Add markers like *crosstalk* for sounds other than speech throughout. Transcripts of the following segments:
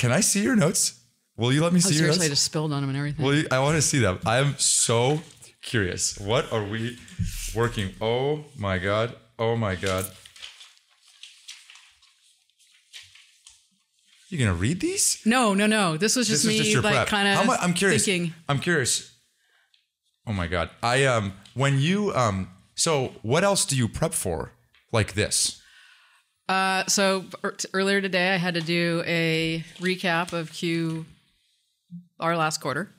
Can I see your notes? Will you let me Oh, see your seriously, I notes? just spilled on them and everything. Will you, I want to see them. I am so curious. What are we working? Oh my god. Oh my god. You gonna read these? no, no, no. This was just this me, just your like kind of I'm curious. thinking. I'm curious. Oh my god. I um when you um so what else do you prep for like this? Uh, so er- earlier today, I had to do a recap of Q, our last quarter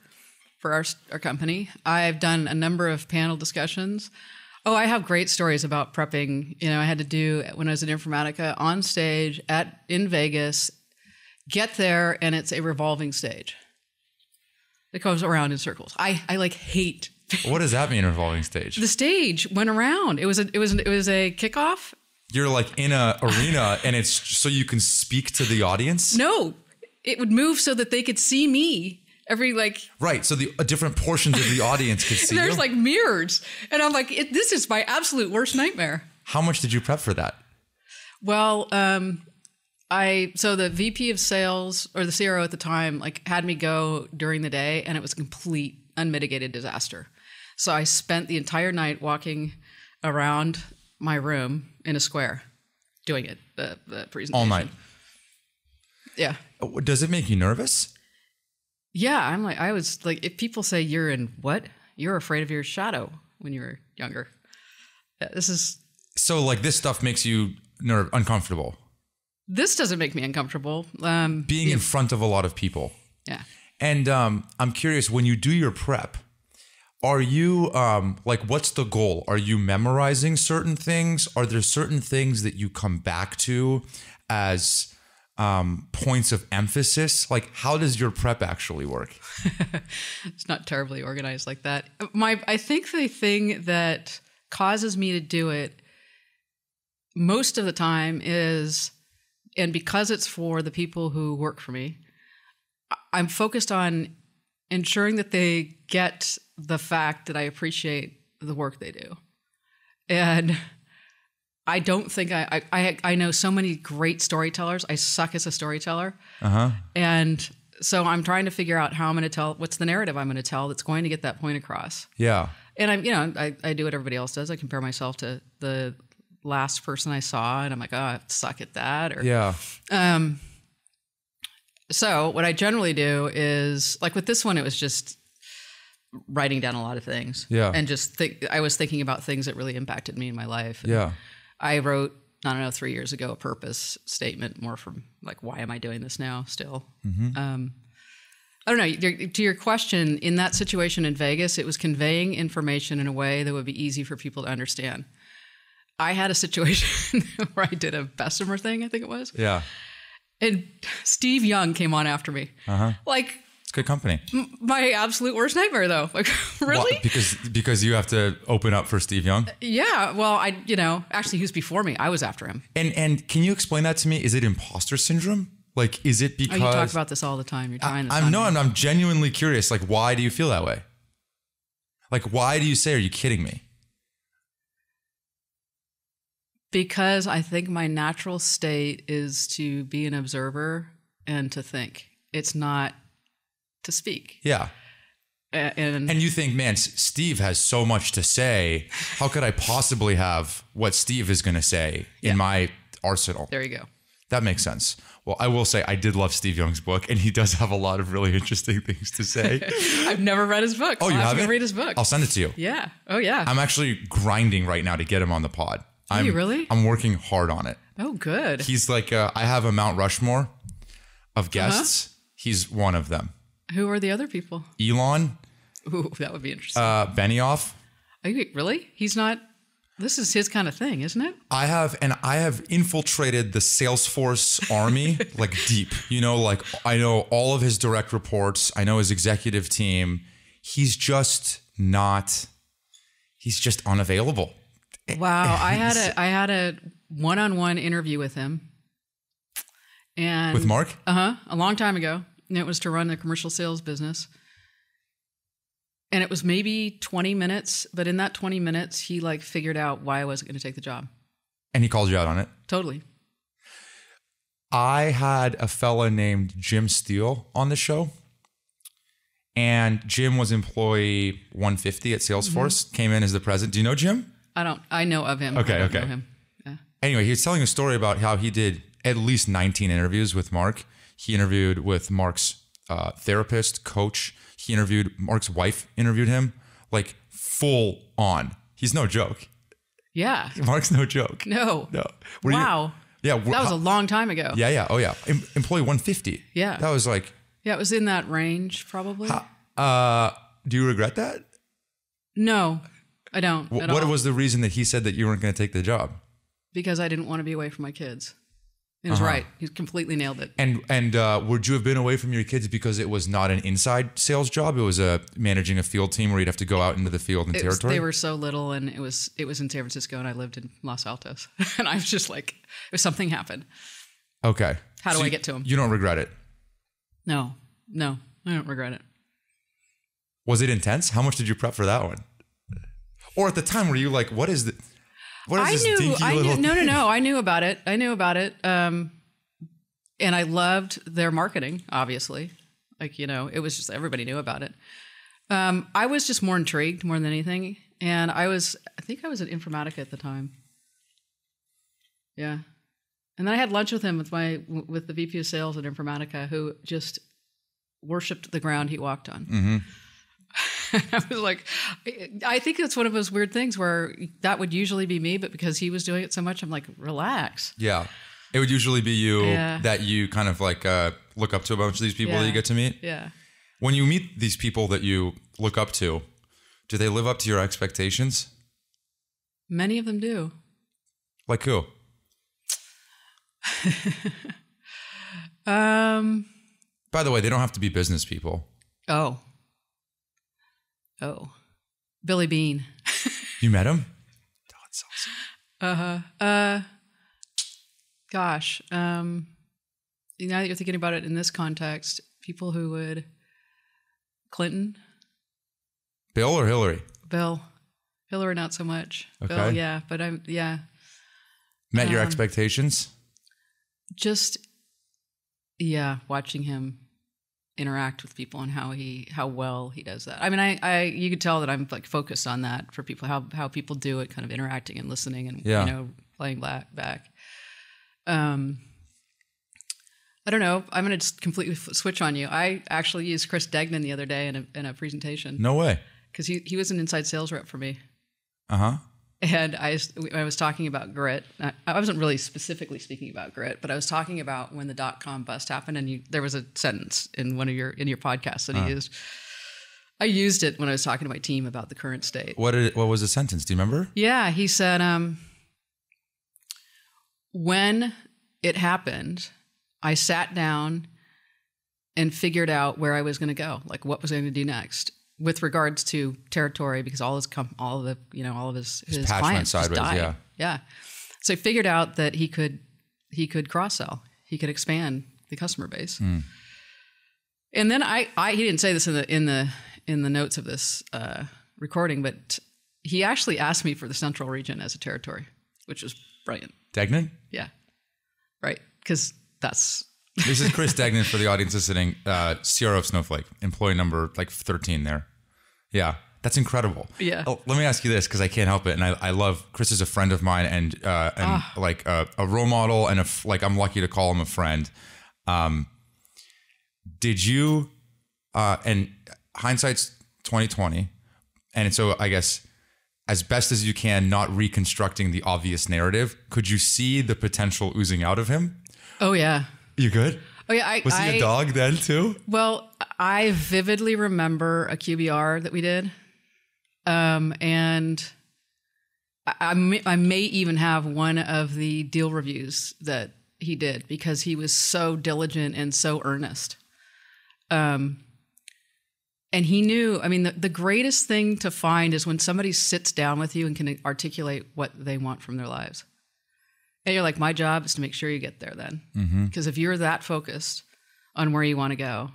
for our our company. I've done a number of panel discussions. Oh, I have great stories about prepping. You know, I had to do when I was at Informatica on stage at in Vegas. Get there, and it's a revolving stage. It goes around in circles. I I like hate What does that mean revolving stage? the stage went around. It was a it was it was a kickoff. You're like in a arena and it's so you can speak to the audience? No, it would move so that they could see me every like. Right. So the uh, different portions of the audience could *laughs* see There's you. like mirrors, and I'm like, it, this is my absolute worst nightmare. How much did you prep for that? Well, um, I so the VP of sales or the CRO at the time like had me go during the day, and it was a complete unmitigated disaster. So I spent the entire night walking around my room in a square, doing it the the presentation All night. Yeah. Uh, Does it make you nervous? Yeah, I'm like I was like if people say you're in what? You're afraid of your shadow when you were younger. Yeah, this is So like this stuff makes you nerve uncomfortable. this doesn't make me uncomfortable. Um Being in front of a lot of people. yeah. And um, I'm curious, when you do your prep, are you um, like, what's the goal? Are you memorizing certain things? Are there certain things that you come back to as um, points of emphasis? Like, how does your prep actually work? *laughs* It's not terribly organized like that. My I think the thing that causes me to do it most of the time is and because it's for the people who work for me, I'm focused on ensuring that they get the fact that I appreciate the work they do. And I don't think I, I I I know so many great storytellers. I suck as a storyteller. Uh huh. And so I'm trying to figure out how I'm going to tell what's the narrative I'm going to tell that's going to get that point across. Yeah. And I'm, you know, I, I do what everybody else does. I compare myself to the last person I saw, and I'm like, oh, I suck at that. Or, Yeah. um, so what I generally do is like with this one, it was just writing down a lot of things. Yeah. And just think, I was thinking about things that really impacted me in my life. And Yeah. I wrote, I don't know, three years ago, a purpose statement more from like, why am I doing this now still? Um, I don't know. To your question, in that situation in Vegas, it was conveying information in a way that would be easy for people to understand. I had a situation *laughs* where I did a Bessemer thing, I think it was, Yeah. and Steve Young came on after me. Uh-huh. Like It's good company. my absolute worst nightmare, though. Like, *laughs* really? Because because you have to open up for Steve Young. Uh, yeah. Well, I, you know, actually, he was before me. I was after him. And and can you explain that to me? Is it imposter syndrome? Like, is it Oh, because you talk about this all the time. You're trying this I'm no. I'm, I'm genuinely curious. Like, why do you feel that way? Like, why do you say? Are you kidding me? because I think my natural state is to be an observer and to think. It's not to speak. Yeah. And, And you think, man, Steve has so much to say. How could I possibly have what Steve is going to say in my arsenal? there you go. That makes sense. Well, I will say I did love Steve Young's book, and he does have a lot of really interesting *laughs* things to say. *laughs* I've never read his book. Oh, you have to haven't? Read his book. I'll send it to you. yeah. Oh, yeah. I'm actually grinding right now to get him on the pod. I'm, you really? I'm working hard on it. oh, good. He's like, uh, I have a Mount Rushmore of guests. Uh-huh. He's one of them. Who are the other people? Elon, Ooh, that would be interesting. uh, Benioff. Are you, really? He's not. This is his kind of thing, isn't it? I have, and I have infiltrated the Salesforce army *laughs* like deep. You know, like I know all of his direct reports. I know his executive team. He's just not. He's just unavailable. Wow. *laughs* I had a I had a one on one interview with him. And With Marc, Uh huh. A long time ago. And it was to run a commercial sales business. And it was maybe 20 minutes, but in that 20 minutes, he like figured out why I wasn't going to take the job. and he called you out on it. Totally. I had a fella named Jim Steele on the show. And Jim was employee 150 at Salesforce, mm-hmm. came in as the president. Do you know Jim? I don't. I know of him. Okay, I don't okay. Know him. Yeah. Anyway, he was telling a story about how he did at least 19 interviews with Marc. He interviewed with Marc's uh, therapist, coach. He interviewed Marc's wife, interviewed him like full on. He's no joke. Yeah. *laughs* Marc's no joke. No. No. You- Wow. yeah. That was a long time ago. yeah. Yeah. Oh, yeah. Em- employee 150. Yeah. That was like, Yeah, it was in that range, probably. uh, do you regret that? No, I don't. At what all. was the reason that he said that you weren't going to take the job? because I didn't want to be away from my kids. He was Uh-huh. right. He completely nailed it. And and uh, would you have been away from your kids because it was not an inside sales job? It was a managing a field team where you'd have to go out into the field and It was, territory. they were so little, and it was it was in San Francisco, and I lived in Los Altos, *laughs* and I was just like, if something happened, okay. How do So I get to to 'em? You don't regret it. no, no, I don't regret it. Was it intense? How much did you prep for that one? Or at the time, were you like, "What is the? What is I this knew, I little?" knew, no, no, no, I knew about it. I knew about it, um, and I loved their marketing. Obviously, like you know, it was just everybody knew about it. Um, I was just more intrigued more than anything, and I was, I think I was at Informatica at the time. Yeah, and then I had lunch with him with my with the VP of Sales at Informatica, who just worshipped the ground he walked on. Mm-hmm. *laughs* I was like, I think it's one of those weird things where that would usually be me, but because he was doing it so much, I'm like, relax. Yeah. It would usually be you Yeah. that you kind of like uh, look up to a bunch of these people that you get to meet. Yeah. When you meet these people that you look up to, do they live up to your expectations? Many of them do. Like who? *laughs* Um, By the way, they don't have to be business people. oh. Oh. Billy Beane. *laughs* You met him? Oh, that's awesome. Uh-huh. Uh gosh. Um now that you're thinking about it in this context, people who would Clinton, Bill or Hillary? Bill, Hillary not so much. Bill, Okay. yeah, but I'm yeah. Met your Um, expectations? just yeah watching him interact with people and how he how well he does that i mean i i you could tell that i'm like focused on that for people how how people do it kind of interacting and listening and Yeah. you know playing back back um I don't know. I'm going to just completely f- switch on you. I actually used Chris Degnan the other day in a, in a presentation No way. because he, he was an inside sales rep for me. Uh huh. And I was talking about grit. I I wasn't really specifically speaking about grit, but I was talking about when the dot com bust happened, and you, there was a sentence in one of your in your podcasts that he used. I used it when I was talking to my team about the current state. What did what was the sentence? Do you remember? Yeah, he said, um, when it happened, I sat down and figured out where I was going to go, like what was I going to do next with regards to territory, because all his com- all of the you know all of his his, went clients just sideways, died. yeah. yeah. So he figured out that he could he could cross sell, he could expand the customer base. Hmm. And then I, I he didn't say this in the in the in the notes of this uh, recording, but he actually asked me for the central region as a territory, which was brilliant. Degnan? Yeah, right, because that's This is Chris *laughs* Degnan for the audience listening. Uh, CRO of Snowflake, employee number like 13 there. Yeah, that's incredible. Yeah. Oh, let me ask you this because I can't help it, and I, I love Chris is a friend of mine and uh, and Ah. like a, a role model and a f- like I'm lucky to call him a friend. Um, did you? Uh, and hindsight's 2020, and so I guess as best as you can, not reconstructing the obvious narrative. Could you see the potential oozing out of him? oh yeah, You good? Oh yeah. I, Was he I, a dog then too? Well, I vividly remember a QBR that we did, um, and I, I, may, I may even have one of the deal reviews that he did because he was so diligent and so earnest. Um, and he knew. I mean, the, the greatest thing to find is when somebody sits down with you and can articulate what they want from their lives. And you're like, my job is to make sure you get there then. Because if you're that focused on where you want to go,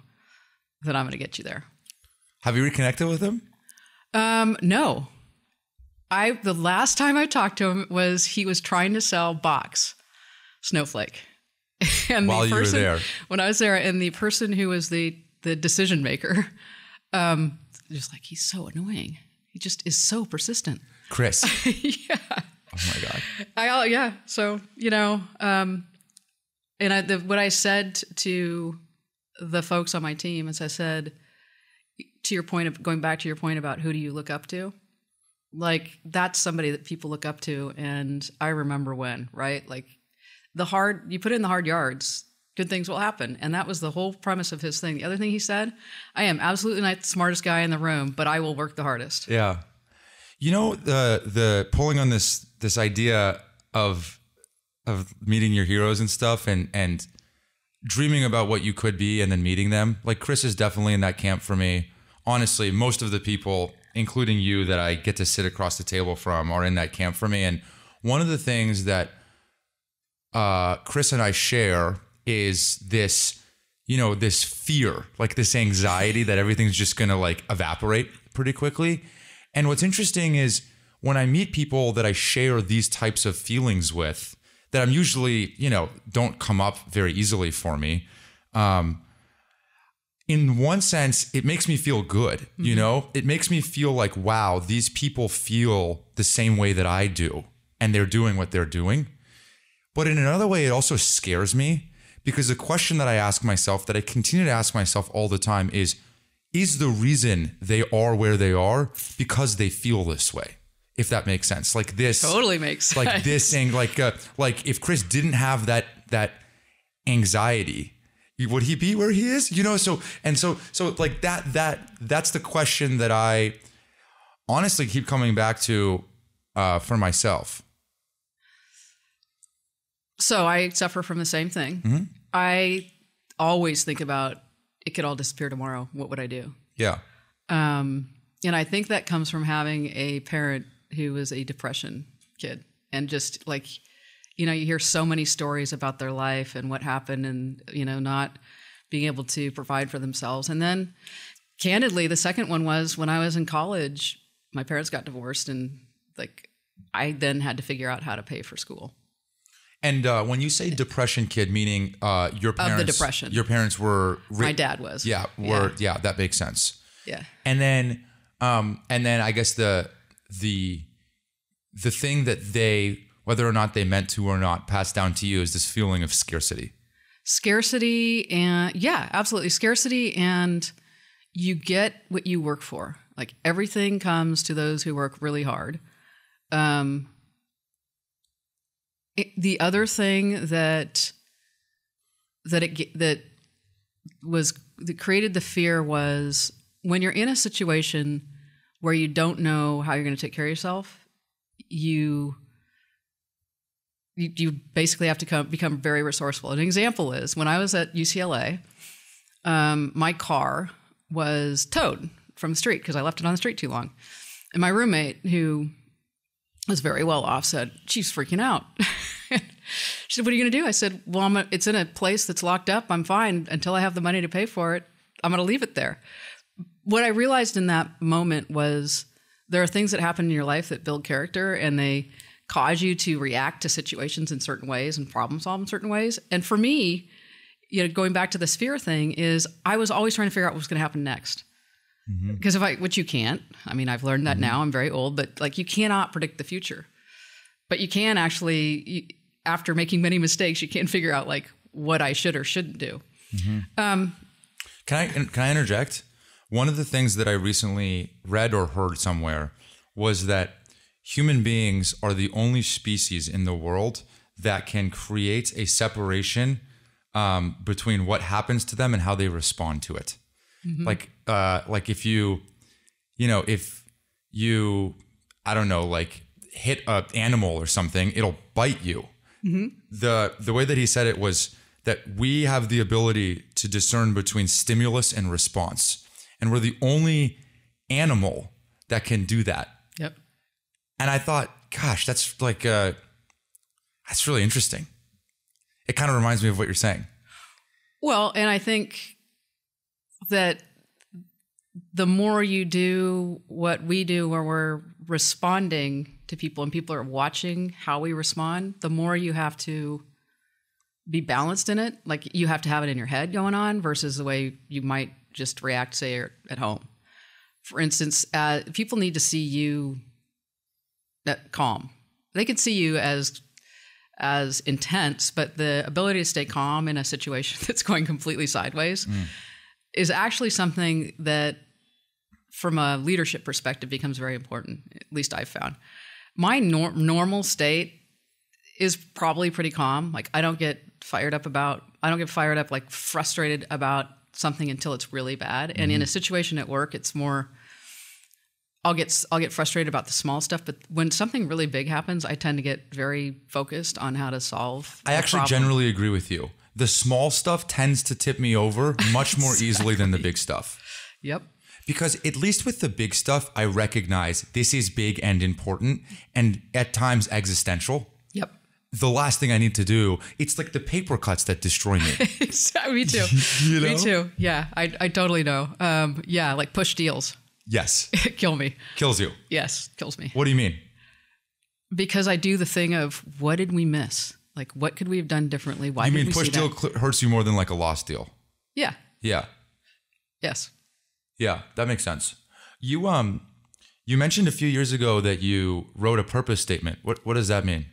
then I'm going to get you there. Have you reconnected with him? Um, no. I the last time I talked to him was he was trying to sell Box Snowflake. *laughs* and While the you were person, there. when I was there, and the person who was the the decision maker, *laughs* um, just like he's so annoying. He just is so persistent. Chris. *laughs* yeah. Oh my god. I yeah. So you know, um, and I, the, what I said to the folks on my team is I said, to your point of going back to your point about who do you look up to, like that's somebody that people look up to, and I remember when right, like the hard you put in the hard yards. Good things will happen. And that was the whole premise of his thing. The other thing he said, I am absolutely not the smartest guy in the room, but I will work the hardest. Yeah. You know the the pulling on this this idea of of meeting your heroes and stuff and and dreaming about what you could be and then meeting them. Like Chris is definitely in that camp for me. Honestly, most of the people, including you, that I get to sit across the table from, are in that camp for me. And one of the things that uh, Chris and I share is this, you know, this fear, like this anxiety that everything's just gonna like evaporate pretty quickly. And what's interesting is when I meet people that I share these types of feelings with, that I'm usually, you know, don't come up very easily for me. Um, in one sense, it makes me feel good. You know, it makes me feel like, wow, these people feel the same way that I do, and they're doing what they're doing. But in another way, it also scares me because the question that I ask myself, that I continue to ask myself all the time, is is the reason they are where they are because they feel this way? If that makes sense, like this, Totally makes sense. like this thing, like uh, like if Chris didn't have that that anxiety, would he be where he is? You know, so and so so like that that that's the question that I honestly keep coming back to uh, for myself. So I suffer from the same thing. I always think about it could all disappear tomorrow. What would I do? Yeah. Um, and I think that comes from having a parent who was a depression kid and just like, you know, you hear so many stories about their life and what happened and, you know, not being able to provide for themselves. And then candidly, the second one was when I was in college, my parents got divorced and like I then had to figure out how to pay for school. And uh, when you say depression kid, meaning uh, your parents, depression. your parents were, My dad was. yeah, were, yeah. that makes sense. Yeah. And then, um, and then I guess the the the thing that they, whether or not they meant to or not, passed down to you is this feeling of scarcity. scarcity and yeah absolutely scarcity and you get what you work for like everything comes to those who work really hard um it- the other thing that that it that was that created the fear was when you're in a situation where you don't know how you're going to take care of yourself you you, you basically have to come, become very resourceful. An example is when I was at UCLA, um, my car was towed from the street because I left it on the street too long. And my roommate, who was very well off, said, She's freaking out. *laughs* she said, What are you going to do? I said, Well, I'm a, it's in a place that's locked up. I'm fine until I have the money to pay for it. I'm going to leave it there. What I realized in that moment was there are things that happen in your life that build character and they cause you to react to situations in certain ways and problem solve in certain ways. And for me, you know, going back to the sphere thing is I was always trying to figure out what was going to happen next. Because if I, which you can't, I mean, I've learned that now. I'm very old, but like you cannot predict the future. But you can actually, you, after making many mistakes, you can figure out like what I should or shouldn't do. um Can I can I interject? One of the things that I recently read or heard somewhere was that human beings are the only species in the world that can create a separation um, between what happens to them and how they respond to it. Like, uh, like if you, you know, if you, I don't know, like hit a animal or something, it'll bite you. The the way that he said it was that we have the ability to discern between stimulus and response, and we're the only animal that can do that. Yep. And I thought, gosh, that's like, uh, that's really interesting. It kind of reminds me of what you're saying. Well, and I think that the more you do what we do, where we're responding to people and people are watching how we respond, the more you have to be balanced in it. Like you have to have it in your head going on versus the way you might just react, say, at home. For instance, uh, people need to see you calm. They can see you as as intense, but the ability to stay calm in a situation *laughs* that's going completely sideways mm. Is actually something that, from a leadership perspective, becomes very important. At least I've found. My nor- normal state is probably pretty calm. Like I don't get fired up about. I don't get fired up like frustrated about something until it's really bad. Mm-hmm. And in a mm-hmm. situation at work, it's more I'll get I'll get frustrated about the small stuff, but when something really big happens, I tend to get very focused on how to solve. I actually problem. generally agree with you. The small stuff tends to tip me over much more exactly. *laughs* easily than the big stuff. Yep. Because at least with the big stuff, I recognize this is big and important, and at times existential. Yep. The last thing I need to do, it's like the paper cuts that destroy me. *laughs* me too. *laughs* you know? Me too. Yeah, I, I totally know. Um, yeah, like push deals. Yes. Kill me. Kills you. Yes, kills me. What do you mean? Because I do the thing of what did we miss? Like, what could we have done differently? Why? You mean push deal cl- hurts you more than like a lost deal? Yeah. Yeah. Yes. Yeah, that makes sense. You um, you mentioned a few years ago that you wrote a purpose statement. What what does that mean?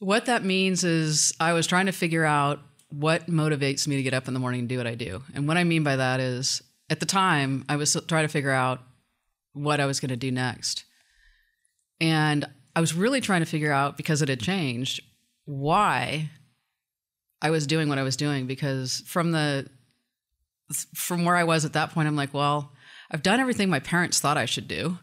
What that means is I was trying to figure out what motivates me to get up in the morning and do what I do. And what I mean by that is at the time, I was trying to figure out what I was going to do next. And I was really trying to figure out, because it had changed, why I was doing what I was doing. Because from the from where I was at that point, I'm like, well, I've done everything my parents thought I should do.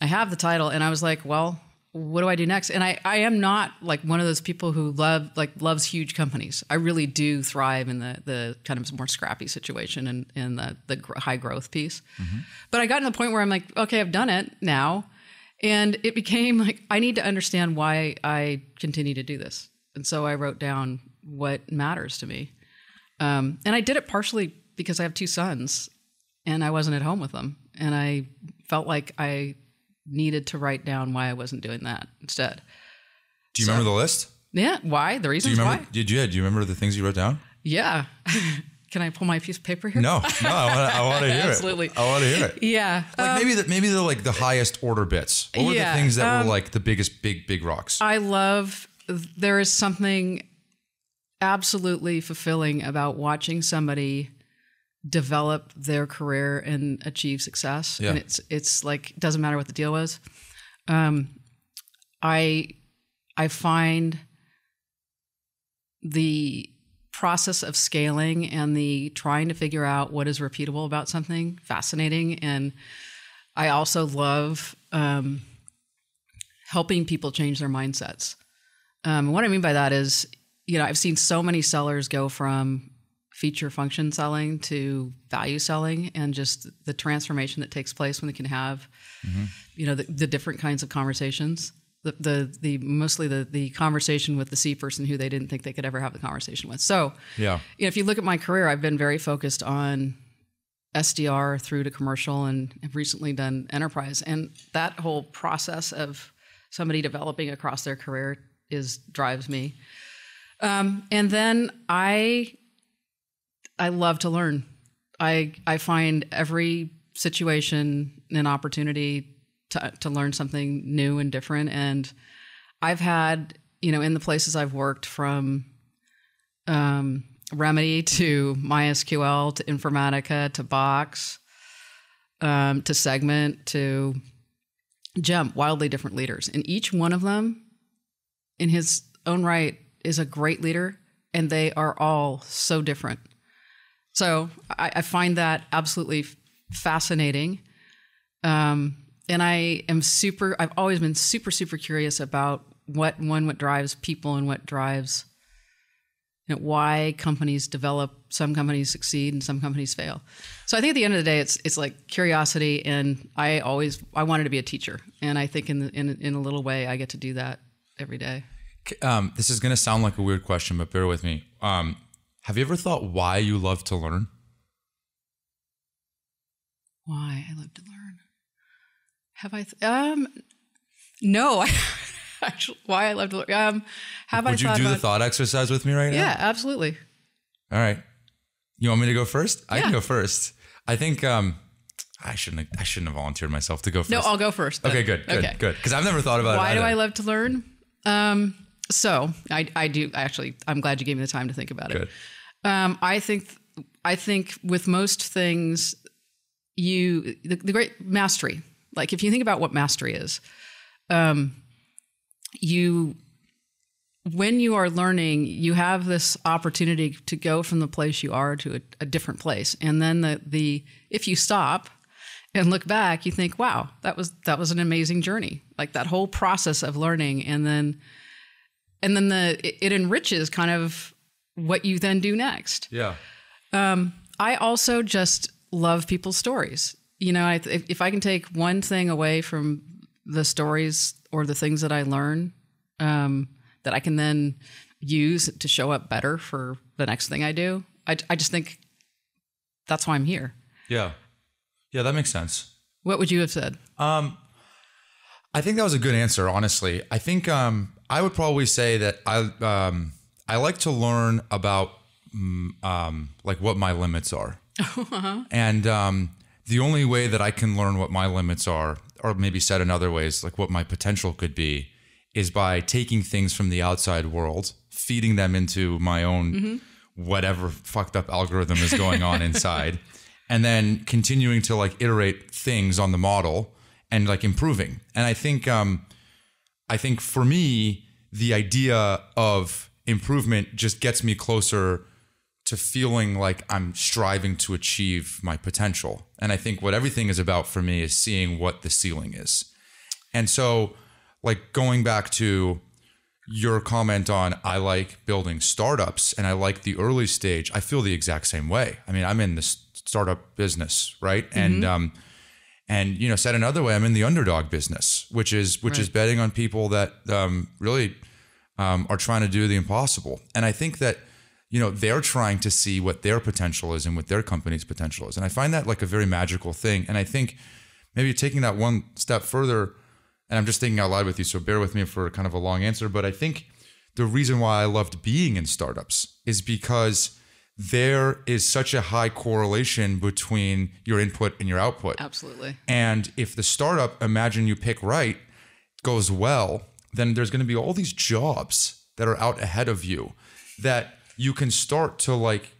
I have the title, and I was like, well, what do I do next? And I, I am not like one of those people who love like loves huge companies. I really do thrive in the the kind of more scrappy situation and in the the high growth piece. Mm-hmm. But I got to the point where I'm like, okay, I've done it now, and it became like I need to understand why I continue to do this. And so I wrote down what matters to me, um, and I did it partially because I have two sons, and I wasn't at home with them, and I felt like I needed to write down why I wasn't doing that instead. Do you so, remember the list? Yeah. Why? The reasons do you remember, why? Did you? Do you remember the things you wrote down? Yeah. *laughs* Can I pull my piece of paper here? No, no, I want to hear Absolutely. it. *laughs* Absolutely, I want to hear it. Yeah, like um, maybe the, maybe the like the highest order bits. What were yeah, the things that um, were like the biggest big big rocks? I love. There is something absolutely fulfilling about watching somebody develop their career and achieve success. Yeah. And it's it's like it doesn't matter what the deal was. Um, I I find the process of scaling and the trying to figure out what is repeatable about something fascinating and i also love um, helping people change their mindsets um, what i mean by that is you know i've seen so many sellers go from feature function selling to value selling and just the transformation that takes place when they can have mm-hmm. you know the, the, different kinds of conversations the, the the mostly the the conversation with the C person who they didn't think they could ever have the conversation with. So yeah, you know, if you look at my career, I've been very focused on SDR through to commercial, and have recently done enterprise. And that whole process of somebody developing across their career is drives me. Um, and then I I love to learn. I I find every situation an opportunity to to learn something new and different. And I've had you know in the places I've worked from um, Remedy to MySQL to Informatica to Box um, to Segment to Gem, wildly different leaders, and each one of them, in his own right, is a great leader, and they are all so different. So I, I find that absolutely fascinating. Um, and I am super, I've always been super, super curious about what one, what drives people and what drives you know, why companies develop, some companies succeed and some companies fail. So I think at the end of the day, it's it's like curiosity, and I always I wanted to be a teacher, and I think in the, in in a little way I get to do that every day. Um, this is going to sound like a weird question, but bear with me. Um, have you ever thought why you love to learn? Why I love to learn? Have I? Th- um, no, *laughs* actually why I love to learn. Um, have I Would you do about? the thought exercise with me right now? yeah, absolutely. All right. You want me to go first? I can go first. I think um, I shouldn't. I shouldn't have volunteered myself to go first. No, I'll go first. then. okay, good, good, Okay. good. Because I've never thought about Why it. Why do I love to learn? Um, so I, I do actually. I'm glad you gave me the time to think about it. Um, I think I think with most things, you the, the great mastery. Like if you think about what mastery is, um, you when you are learning, you have this opportunity to go from the place you are to a, a different place, and then the the if you stop and look back, you think, "Wow, that was that was an amazing journey." Like that whole process of learning, and then and then the it, it enriches kind of what you then do next. Yeah. I also just love people's stories. You know, I, if, if I can take one thing away from the stories or the things that I learn, um, that I can then use to show up better for the next thing I do, I, I just think that's why I'm here. Yeah. Yeah, that makes sense. What would you have said? I think that was a good answer, honestly. I think um, I would probably say that I um, I like to learn about mm, um, like what my limits are, *laughs* and um, the only way that I can learn what my limits are, or maybe said in other ways, like what my potential could be, is by taking things from the outside world, feeding them into my own whatever fucked up algorithm is going on *laughs* inside, and then continuing to like iterate things on the model and like improving. And I think um, I think for me, the idea of improvement just gets me closer to feeling like I'm striving to achieve my potential. And I think what everything is about for me is seeing what the ceiling is. And so, like going back to your comment on I like building startups and I like the early stage, I feel the exact same way. I mean, I'm in this startup business, right? And um and you know, said another way, I'm in the underdog business, which is which is betting on people that um, really um, are trying to do the impossible. And I think that you know they're trying to see what their potential is and what their company's potential is. And I find that like a very magical thing. And I think maybe taking that one step further, and I'm just thinking out loud with you, so bear with me for kind of a long answer. But I think the reason why I loved being in startups is because there is such a high correlation between your input and your output. Absolutely. And if the startup, imagine you pick right, goes well, then there's going to be all these jobs that are out ahead of you that you can start to like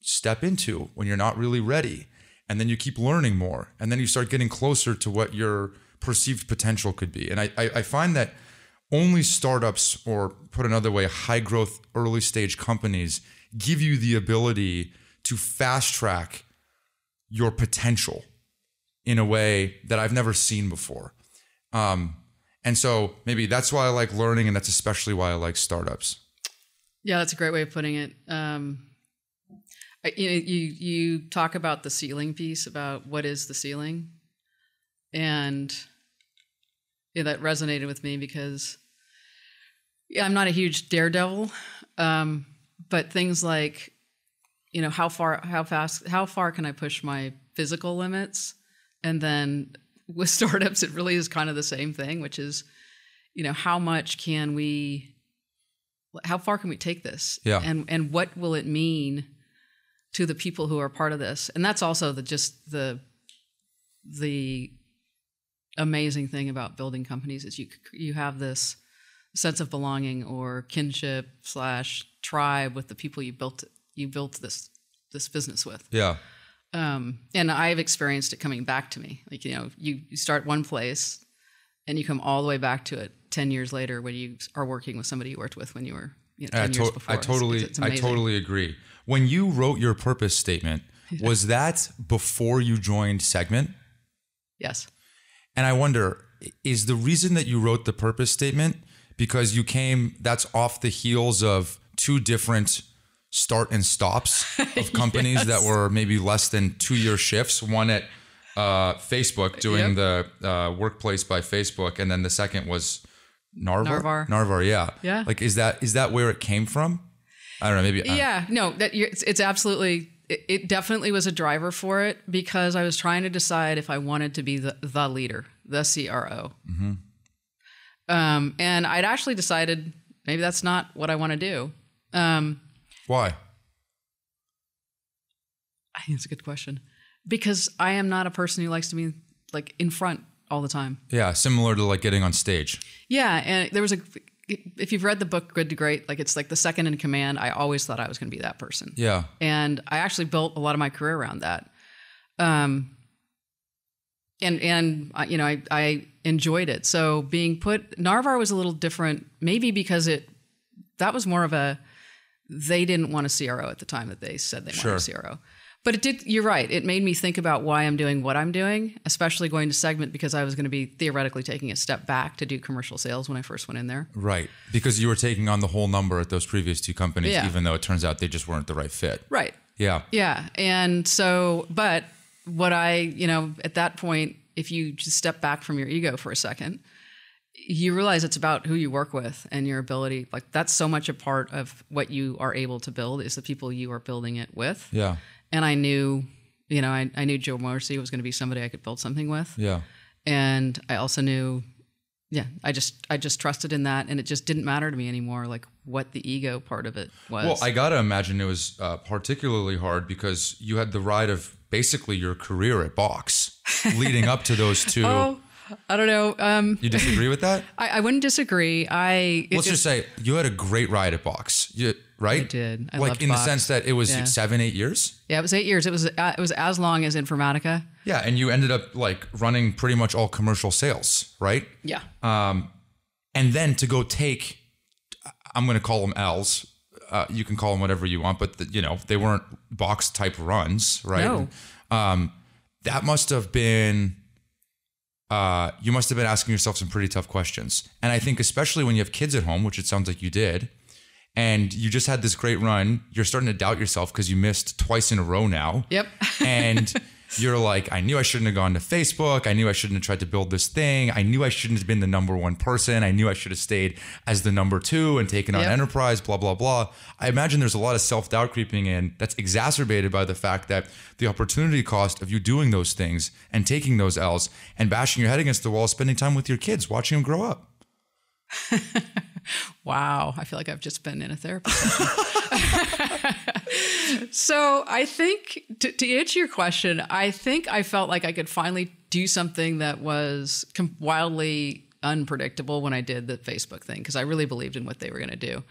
step into when you're not really ready. And then you keep learning more. And then you start getting closer to what your perceived potential could be. And I, I, I find that only startups, or put another way, high growth early stage companies, give you the ability to fast track your potential in a way that I've never seen before. Um, and so maybe that's why I like learning, and that's especially why I like startups. Yeah, that's a great way of putting it. Um, I- you you you talk about the ceiling piece about what is the ceiling, and yeah, that resonated with me because yeah, I'm not a huge daredevil, um, but things like you know how far, how fast, how far can I push my physical limits, and then with *laughs* startups, it really is kind of the same thing, which is you know how much can we how far can we take this? Yeah. and and what will it mean to the people who are part of this? And that's also the just the the amazing thing about building companies is you you have this sense of belonging or kinship slash tribe with the people you built you built this this business with Yeah. um, and I've experienced it coming back to me. Like you know, you, you start one place, and you come all the way back to it ten years later when you are working with somebody you worked with when you were you know, I, ten years before. I totally, it's- it's I totally agree. When you wrote your purpose statement, *laughs* was that before you joined Segment? yes. And I wonder, is the reason that you wrote the purpose statement because you came? That's off the heels of two different start and stops *laughs* of companies that were maybe less than two year shifts. One at uh, Facebook doing the uh, workplace by Facebook, and then the second was Narvar. Narvar. Narvar, yeah, Yeah. Like, is that is that where it came from? I don't know. Maybe uh, Yeah, no, that you're, it's, it's absolutely. It, it definitely was a driver for it because I was trying to decide if I wanted to be the, the leader, the CRO. Um, and I'd actually decided maybe that's not what I want to do. Um, Why? I think it's a good question because I am not a person who likes to be like in front all the time. Yeah, similar to like getting on stage. Yeah, and there was a if you've read the book Good to Great, like it's like the second in command. I always thought I was going to be that person. Yeah. and I actually built a lot of my career around that. Um, and and uh, you know I, I enjoyed it. So being put Narvar was a little different, maybe because it that was more of a they didn't want a CRO at the time that they said they wanted a CRO. But it did. You're right. It made me think about why I'm doing what I'm doing, especially going to Segment because I was going to be theoretically taking a step back to do commercial sales when I first went in there. Right. Because you were taking on the whole number at those previous two companies, Yeah. even though it turns out they just weren't the right fit. Right. Yeah. Yeah. And so, but what I, you know, at that point, if you just step back from your ego for a second, you realize it's about who you work with and your ability. Like, that's so much a part of what you are able to build is the people you are building it with. Yeah. And I knew, you know, I, I knew Joe Morrissey was going to be somebody I could build something with. Yeah. And I also knew, yeah, I just, I just trusted in that. And it just didn't matter to me anymore, like what the ego part of it was. Well, I gotta imagine it was uh, particularly hard because you had the ride of basically your career at Box leading up to those *laughs* two. oh, I don't know. Um, You disagree with that? *laughs* I, I wouldn't disagree. I Let's just say you had a great ride at Box, you, right? I did. I like in Box. the sense that it was Yeah. seven, eight years. yeah, it was eight years. It was uh, it was as long as Informatica. Yeah, and you ended up like running pretty much all commercial sales, right? Yeah, Um, and then to go take i'm going to call them l's uh, you can call them whatever you want but the, you know they weren't box type runs right No. um, that must have been uh, you must have been asking yourself some pretty tough questions and i think especially when you have kids at home which it sounds like you did and you just had this great run you're starting to doubt yourself because you missed twice in a row now Yep. *laughs* and you're like, I knew I shouldn't have gone to Facebook. I knew I shouldn't have tried to build this thing. I knew I shouldn't have been the number one person. I knew I should have stayed as the number two and taken on Yep. enterprise, blah, blah, blah. I imagine there's a lot of self doubt creeping in that's exacerbated by the fact that the opportunity cost of you doing those things and taking those L's and bashing your head against the wall, spending time with your kids, watching them grow up. *laughs* wow, I feel like I've just been in a therapy *laughs* so I think to, to answer your question, I think I felt like I could finally do something that was com- wildly unpredictable when I did the Facebook thing because I really believed in what they were going to do.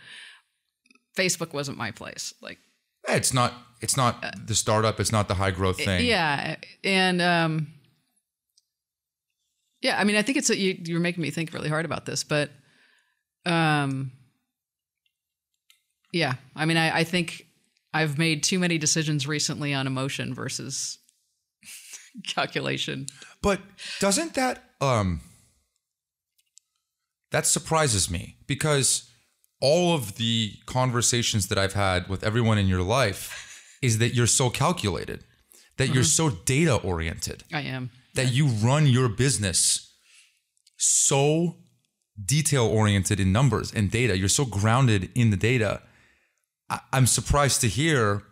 Facebook wasn't my place. Like It's not. It's not the startup. It's not the high growth thing. Yeah, and um, yeah, I mean, I think it's you, you're making me think really hard about this, but um, yeah, I mean, I, I think I've made too many decisions recently on emotion versus *laughs* calculation. But doesn't that um that surprises me because all of the conversations that I've had with everyone in your life is that you're so calculated, that you're so data oriented, I am. that you run your business so detail oriented in numbers and data. You're so grounded in the data. I- I'm surprised to hear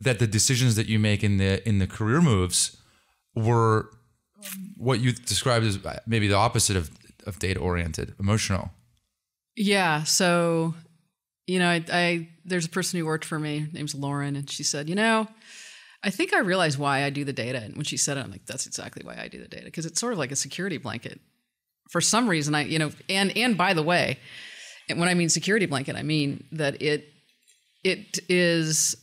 that the decisions that you make in the in the career moves were what you described as uh, maybe the opposite of of data oriented, emotional. Yeah. So, you know, I, I there's a person who worked for me, her name's Lauren, and she said, you know, I think I realize why I do the data. And when she said it, I'm like, that's exactly why I do the data because it's sort of like a security blanket. For some reason, I, you know, and and by the way, when I mean security blanket, I mean that it it is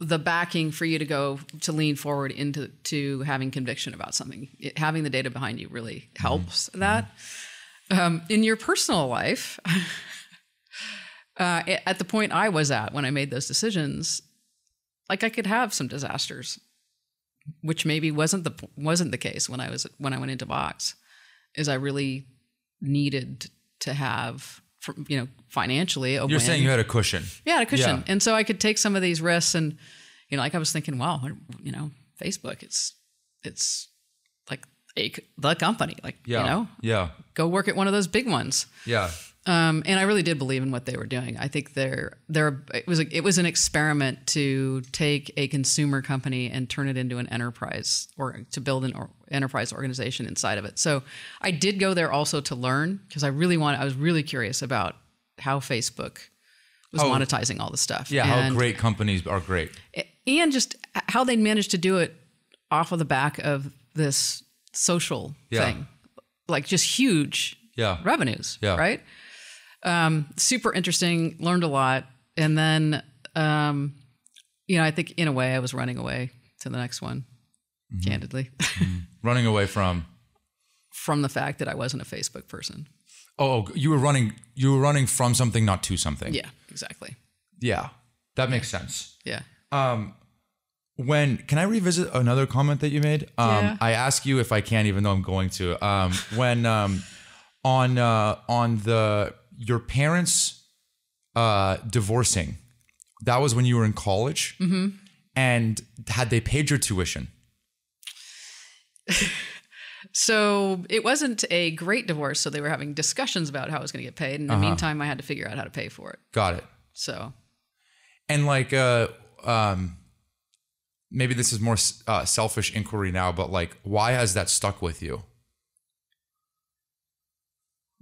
the backing for you to go to lean forward into to having conviction about something. It, having the data behind you really helps that. Um, in your personal life, *laughs* uh, at the point I was at when I made those decisions, like I could have some disasters, which maybe wasn't the wasn't the case when I was when I went into Box. Is I really needed to have, for, you know, financially. A You're win. saying you had a cushion. Yeah, a cushion. Yeah. And so I could take some of these risks and you know, like I was thinking, wow, you know, Facebook, it's it's like a, the company. Like, Yeah. you know, Yeah. go work at one of those big ones. Yeah. Um, and I really did believe in what they were doing. I think they're they're it was a, it was an experiment to take a consumer company and turn it into an enterprise or to build an or, enterprise organization inside of it. So I did go there also to learn because I really want I was really curious about how Facebook was Oh. monetizing all the stuff. Yeah, how great companies are great. and just how they managed to do it off of the back of this social Yeah. thing, like just huge Yeah. revenues, Yeah. right? Um, super interesting. Learned a lot, and then um, you know, I think in a way I was running away to the next one, Mm-hmm. candidly, *laughs* Running away from from the fact that I wasn't a Facebook person. Oh, you were running you were running from something not to something. Yeah, exactly. Yeah. That makes sense. Yeah. When can I revisit another comment that you made? Um Yeah. I ask you if I can even though I'm going to. Um when um on uh on the your parents uh divorcing. That was when you were in college. Mm-hmm. And had they paid your tuition? *laughs* So it wasn't a great divorce. So they were having discussions about how it was going to get paid. In the Uh-huh. meantime, I had to figure out how to pay for it. Got it. So And like, uh, um, maybe this is more uh, selfish inquiry now, but like, why has that stuck with you?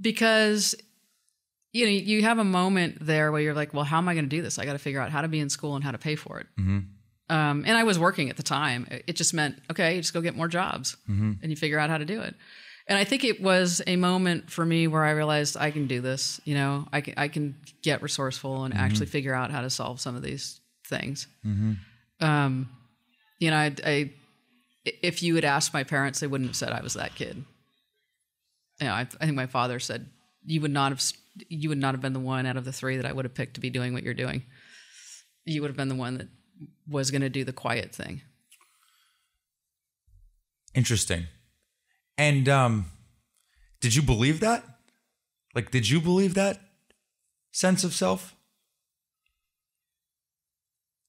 because you know you have a moment there where you're like well how am i going to do this? I got to figure out how to be in school and how to pay for it. Um, and i was working at the time. It just meant okay you just go get more jobs and you figure out how to do it. And i think it was a moment for me where i realized i can do this you know? I can, I can get resourceful and actually figure out how to solve some of these things. Um, you know I, I if you had asked my parents they wouldn't have said i was that kid. You know, I, I think my father said you would not have you would not have been the one out of the three that I would have picked to be doing what you're doing. You would have been the one that was going to do the quiet thing. Interesting. And um, did you believe that? Like, did you believe that sense of self?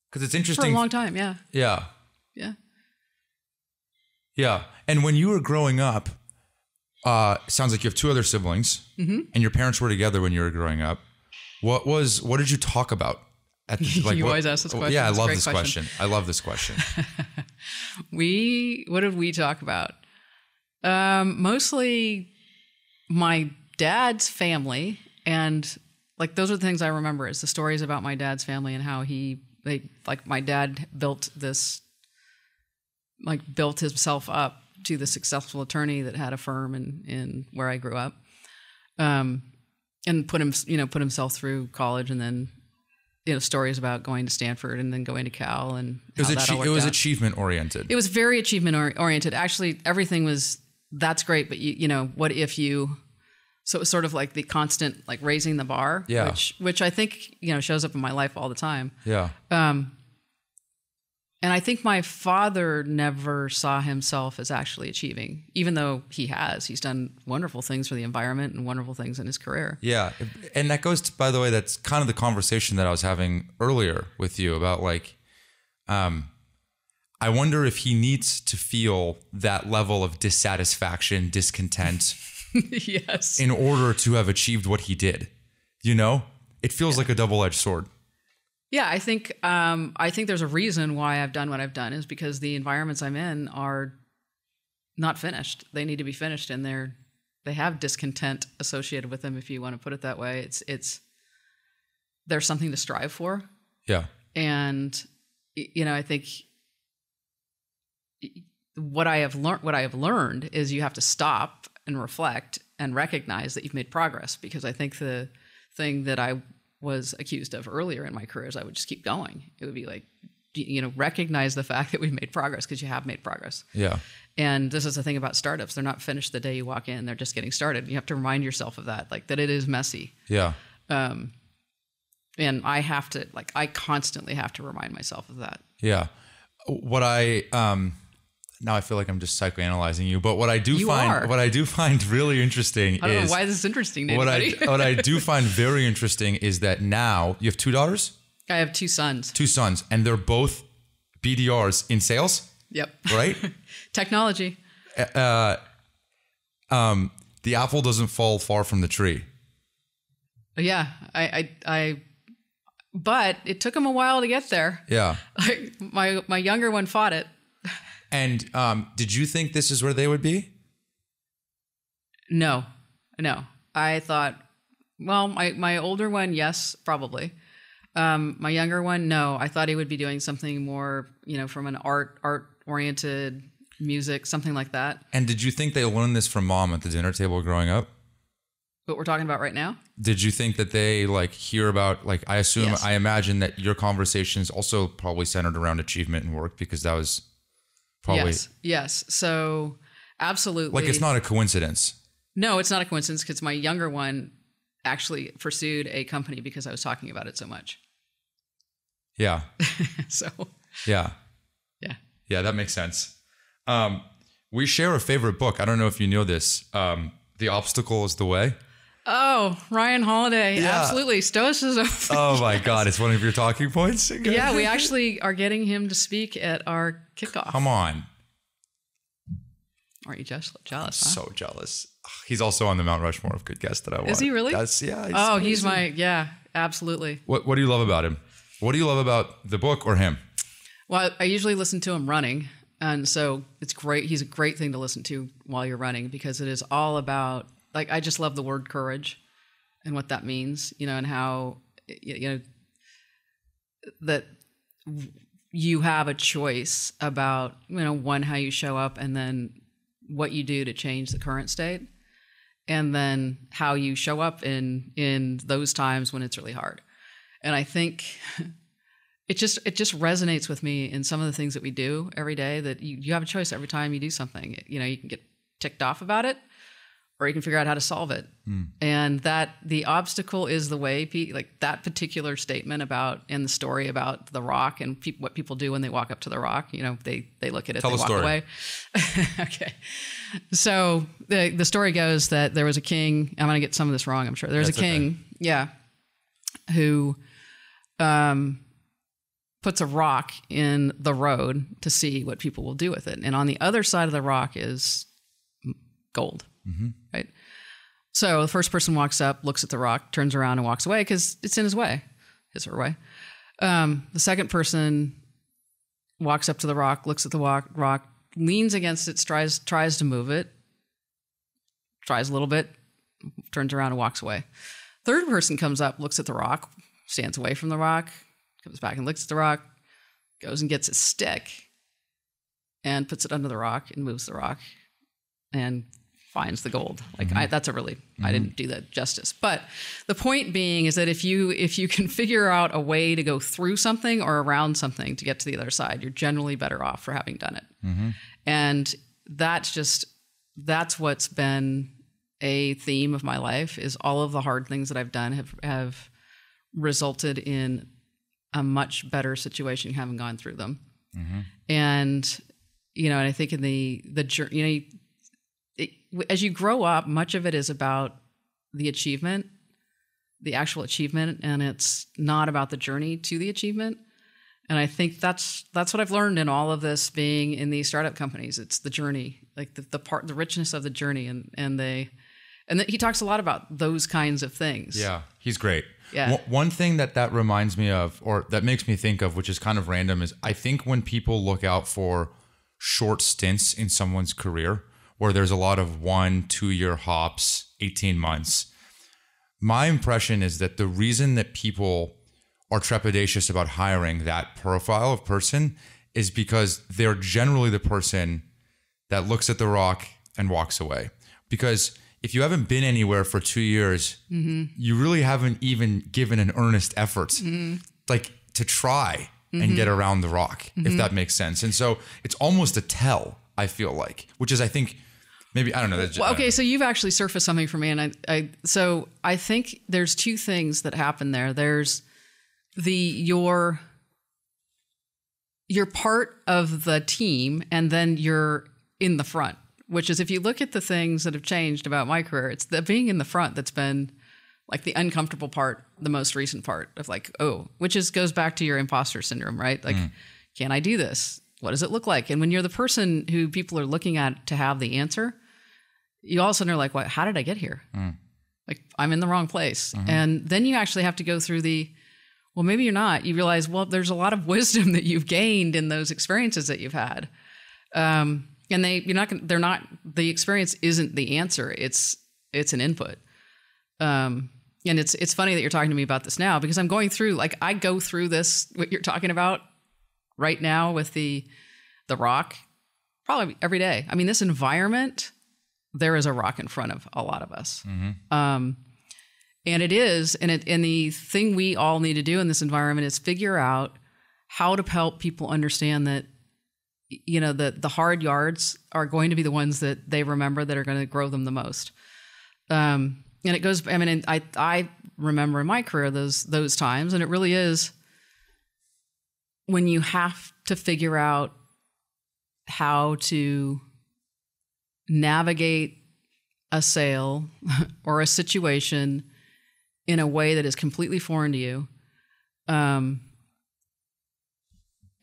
Because it's interesting. For a long time, yeah, yeah. yeah. Yeah. And when you were growing up, uh, sounds like you have two other siblings, Mm-hmm. and your parents were together when you were growing up. What was what did you talk about? At the, *laughs* You what- always ask this question. Yeah, I It's love this question. question. I love this question. *laughs* We what did we talk about? Um, mostly my dad's family and like those are the things I remember is the stories about my dad's family and how he they like my dad built this like built himself up to the successful attorney that had a firm in in where I grew up. Um and put him you know put himself through college and then you know stories about going to Stanford and then going to Cal and It was how that achie- all it was achievement oriented. It was very achievement or- oriented. Actually, everything was that's great, but you you know, what if you so it was sort of like the constant like raising the bar, Yeah. which which I think, you know, shows up in my life all the time. yeah. And I think my father never saw himself as actually achieving, even though he has. He's done wonderful things for the environment and wonderful things in his career. Yeah. And that goes to, by the way, that's kind of the conversation that I was having earlier with you about like, um, I wonder if he needs to feel that level of dissatisfaction, discontent *laughs* yes. in order to have achieved what he did. You know, it feels like a double edged sword. Yeah, I think um, I think there's a reason why I've done what I've done is because the environments I'm in are not finished. They need to be finished, and they're they have discontent associated with them. If you want to put it that way, it's it's there's something to strive for, Yeah. and you know I think what I have learned what I have learned is you have to stop and reflect and recognize that you've made progress because I think the thing that I was accused of earlier in my career is I would just keep going. It would be like you know recognize the fact that we've made progress because you have made progress. Yeah. And this is the thing about startups. They're not finished the day you walk in. They're just getting started. You have to remind yourself of that, like that it is messy. Yeah. Um, And I have to like I constantly have to remind myself of that. Yeah. What I um now I feel like I'm just psychoanalyzing you, but what I do You find are. what I do find really interesting I don't is know why this is interesting what I what I do *laughs* find very interesting is that now you have two daughters, I have two sons. two sons, and they're both BDRs in sales, Yep. right? *laughs* Technology. Uh, um, the apple doesn't fall far from the tree. Yeah, I, I, I, but it took him a while to get there. Yeah. *laughs* Like my my younger one fought it. And um, did you think this is where they would be? No, no. I thought, well, my my older one, yes, probably. Um, my younger one, no. I thought he would be doing something more, you know, from an art art oriented music, something like that. And did you think they learned this from mom at the dinner table growing up? What we're talking about right now? Did you think that they like hear about like I assume Yes. I imagine that your conversations also probably centered around achievement and work because that was probably yes, yes. So absolutely. like it's not a coincidence. No, it's not a coincidence because my younger one actually pursued a company because I was talking about it so much. Yeah. *laughs* so Yeah. yeah. Yeah, that makes sense. Um, we share a favorite book. I don't know if you know this. Um, the obstacle is the way. Oh, Ryan Holiday. Yeah. Absolutely. Stoicism. *laughs* Oh my God, it's one of your talking points. *laughs* yeah, we actually are getting him to speak at our kickoff. Come on. Aren't you just jealous? Huh? So jealous. He's also on the Mount Rushmore of good guests that I want. Is he really? That's yeah. he's oh, he's my yeah, absolutely. What What do you love about him? What do you love about the book or him? Well, I usually listen to him running, and so it's great. He's a great thing to listen to while you're running because it is all about like I just love the word courage and what that means, you know, and how you know that you have a choice about you know one how you show up and then what you do to change the current state and then how you show up in in those times when it's really hard. And i think *laughs* it just it just resonates with me in some of the things that we do every day that you, you have a choice every time you do something. You know you can get ticked off about it or you can figure out how to solve it. And that the obstacle is the way like that particular statement about in the story about the rock and peop what people do when they walk up to the rock you know they they look at it Tell they the walk story. away. *laughs* Okay. So the the story goes that there was a king i'm going to get some of this wrong i'm sure. There's That's a king yeah who um puts a rock in the road to see what people will do with it. And on the other side of the rock is gold right? So the first person walks up looks at the rock turns around and walks away because it's in his way his or her way. Um, the second person walks up to the rock looks at the walk, rock leans against it tries tries to move it tries a little bit turns around and walks away. Third person comes up looks at the rock stands away from the rock comes back and looks at the rock goes and gets a stick and puts it under the rock and moves the rock and finds the gold. Like mm-hmm. I, that's a really i mm-hmm. didn't do that justice. But the point being is that if you if you can *laughs* figure out a way to go through something or around something to get to the other side you're generally better off for having done it. Mm-hmm. And that's just that's what's been a theme of my life is all of the hard things that i've done have have resulted in a much better situation having gone through them. And you know and i think in the the jour- you know it, as you grow up much of it is about the achievement the actual achievement and it's not about the journey to the achievement and i think that's that's what i've learned in all of this being in these startup companies it's the journey like the, the part the richness of the journey and and they and he talks a lot about those kinds of things Yeah, he's great. Yeah. One- One thing that that reminds me of, or that makes me think of, which is kind of random, is I think when people look out for short stints in someone's career, where there's a lot of one, two year hops, 18 months, my impression is that the reason that people are trepidatious about hiring that profile of person is because they're generally the person that looks at the rock and walks away. Because if you haven't been anywhere for two years, mm-hmm. you really haven't even given an earnest effort, mm-hmm. like to try and get mm-hmm. around the rock, if that makes sense. And so it's almost a tell, I feel like, which is, I think, maybe, I don't know. that's just- Well, okay, know. so you've actually surfaced something for me, and I, I, so I think there's two things that happen there. There's the your you're part of the team, and then you're in the front. Which is, if you look at the things that have changed about my career, it's the being in the front that's been like the uncomfortable part, the most recent part of like, oh, which is goes back to your imposter syndrome, right? Like, mm. can I do this? What does it look like? And when you're the person who people are looking at to have the answer, you all of a sudden are like, "What? How did I get here?" Like I'm in the wrong place. And then you actually have to go through the, well, maybe you're not. You realize, well, there's a lot of *laughs* wisdom that you've gained in those experiences that you've had. Um, and they, you're not, they're not, the experience isn't the answer. It's, it's an input. Um, and it's, it's funny that you're talking to me about this now because I'm going through, like, I go through this, what you're talking about right now with the, the rock probably every day. I mean, this environment, there is a rock in front of a lot of us. Um, and it is, and it, and the thing we all need to do in this environment is figure out how to help people understand that, you know, that the hard yards are going to be the ones that they remember that are going to grow them the most. Um, and it goes. I mean, and I I remember in my career those those times, and it really is when you have to figure out how to navigate a sale *laughs* or a situation in a way that is completely foreign to you um,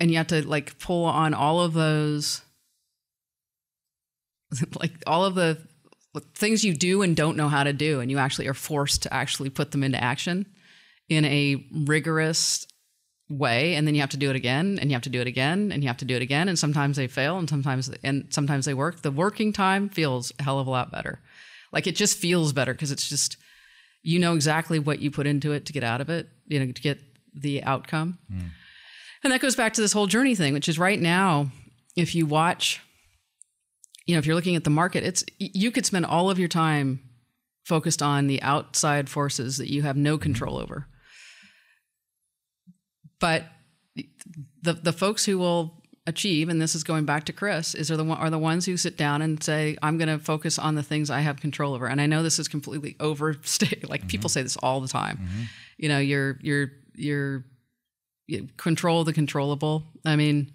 and you have to like pull on all of those *laughs* like all of the things you do and don't know how to do and you actually are forced to actually put them into action in a rigorous way and then you have to do it again and you have to do it again and you have to do it again and sometimes they fail and sometimes and sometimes they work. The working time feels a hell of a lot better. Like it just feels better because it's just you know exactly what you put into it to get out of it you know to get the outcome. Hmm. And that goes back to this whole journey thing which is right now if you watch you know if you're looking at the market it's you could spend all of your time focused on the outside forces that you have no mm-hmm. control over but the the folks who will achieve, and this is going back to Chris, is are the are the ones who sit down and say, "I'm going to focus on the things I have control over." And I know this is completely *laughs* overstated. Like mm-hmm. people say this all the time. Mm-hmm. You know, you're you're you're you control the controllable. I mean,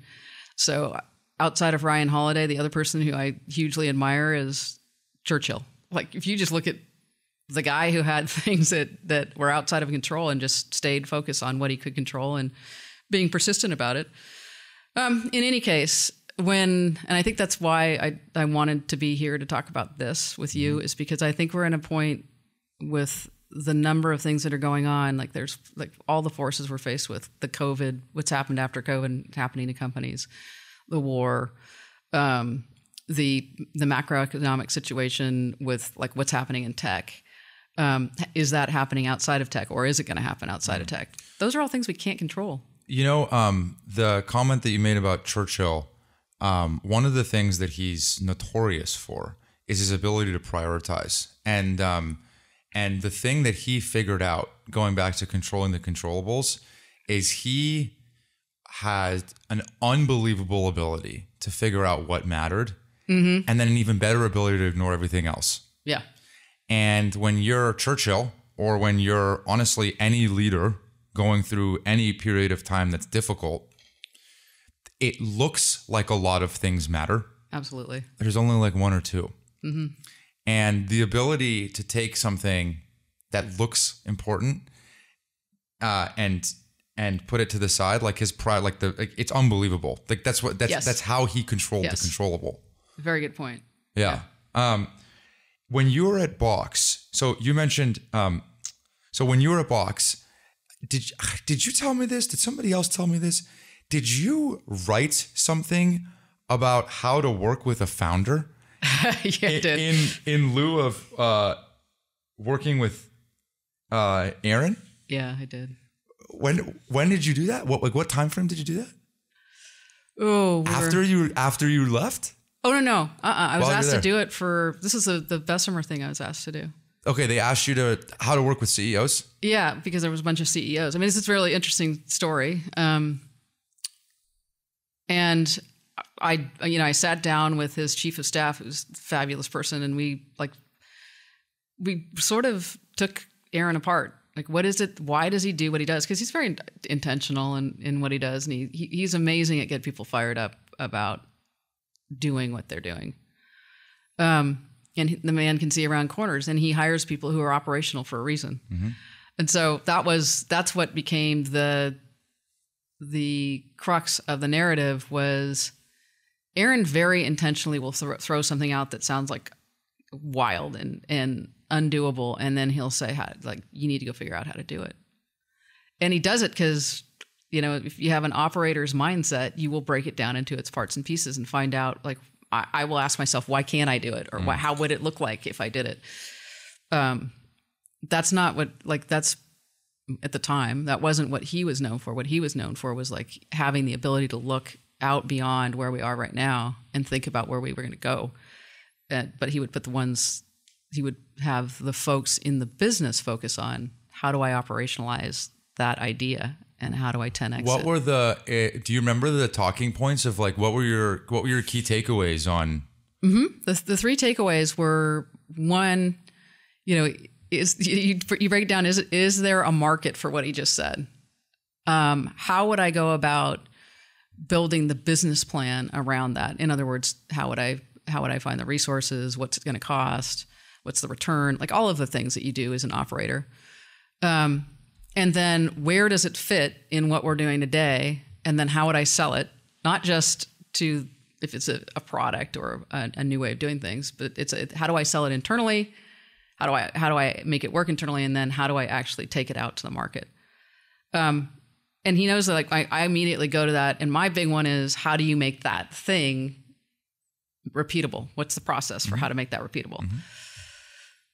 so outside of Ryan Holiday, the other person who I hugely admire is Churchill. Like if you just look at the guy who had *laughs* things that that were outside of control and just stayed focused on what he could control and being persistent about it. Um, in any case, when and I think that's why I I wanted to be here to talk about this with you is because I think we're in a point with the number of things that are going on. Like there's like all the forces we're faced with, the COVID, what's happened after COVID happening to companies, the war, um, the the macroeconomic situation with like what's happening in tech. Um, is that happening outside of tech, or is it going to happen outside of tech? Those are all things we can't control. You know, um, the comment that you made about Churchill, um, one of the things that he's notorious for is his ability to prioritize. And um, and the thing that he figured out, going back to controlling the controllables, is he had an unbelievable ability to figure out what mattered, and then an even better ability to ignore everything else. Yeah, And when you're Churchill, or when you're honestly any leader going through any period of time that's difficult, it looks like a lot of things matter. absolutely. There's only like one or 2 And the ability to take something that looks important uh, and and put it to the side, like his pride, like the like, it's unbelievable. Like that's what that's Yes. that's how he controlled Yes. the controllable. Very good point. Yeah. Um, when you were at Box, so you mentioned, um, so when you were at Box, did you, did you tell me this? Did somebody else tell me this? Did you write something about how to work with a founder *laughs* yeah, it did. in in lieu of uh, working with uh, Aaron? yeah, I did. When when did you do that? What like what time frame did you do that? Oh, After you after you left? Oh no, no. Uh, uh I was While asked to do it for. This is the the Bessemer thing. I was asked to do. Okay, they asked you to how to work with CEOs. Yeah, because there was a bunch of CEOs. I mean, this is a really interesting story. Um, and I, you know, I sat down with his chief of staff, who's a fabulous person, and we like, we sort of took Aaron apart. Like, what is it? Why does he do what he does? Because he's very intentional in, in what he does, and he, he he's amazing at getting people fired up about doing what they're doing. Um, and the man can see around corners, and he hires people who are operational for a reason. And so that was that's what became the the crux of the narrative was Aaron very intentionally will throw, throw something out that sounds like wild and and undoable, and then he'll say, "How like you need to go figure out how to do it." And he does it because you know if you have an operator's mindset, you will break it down into its parts and pieces and find out like I, I will ask myself, why can't I do it, or why, how would it look like if I did it? Um, that's not what like that's at the time that wasn't what he was known for. What he was known for was like having the ability to look out beyond where we are right now and think about where we were going to go. And, but he would put the ones he would have the folks in the business focus on how do i operationalize that idea and how do i 10x What it? were the? Uh, do you remember the talking points of like what were your what were your key takeaways on? the, the three takeaways were one you know is you, you break it down is is there a market for what he just said um, how would i go about building the business plan around that in other words how would i how would i find the resources what's it going to cost what's the return like all of the things that you do as an operator um, and then where does it fit in what we're doing today? And then how would i sell it? Not just to if it's a, a product or a, a new way of doing things but it's a, how do i sell it internally? How do i how do i make it work internally? And then how do i actually take it out to the market? Um, and he knows that like I, I immediately go to that. And my big one is how do you make that thing repeatable? What's the process for how to make that repeatable?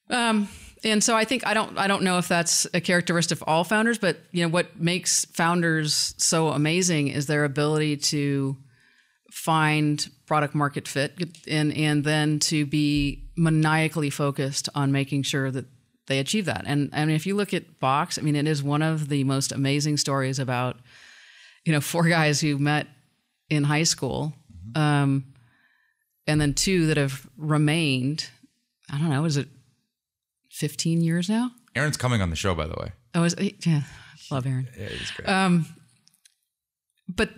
Um, and so I think I don't I don't know if that's a characteristic of all founders, but you know what makes founders so amazing is their ability to find product market fit and and then to be maniacally focused on making sure that they achieve that. And I mean, if you look at Box, I mean, it is one of the most amazing stories about you know four *laughs* guys who met in high school, um, and then two that have remained. I don't know, is it 15 years now? Aaron's coming on the show, by the way. Oh, is, yeah, love Aaron. Yeah, he's great. Um, but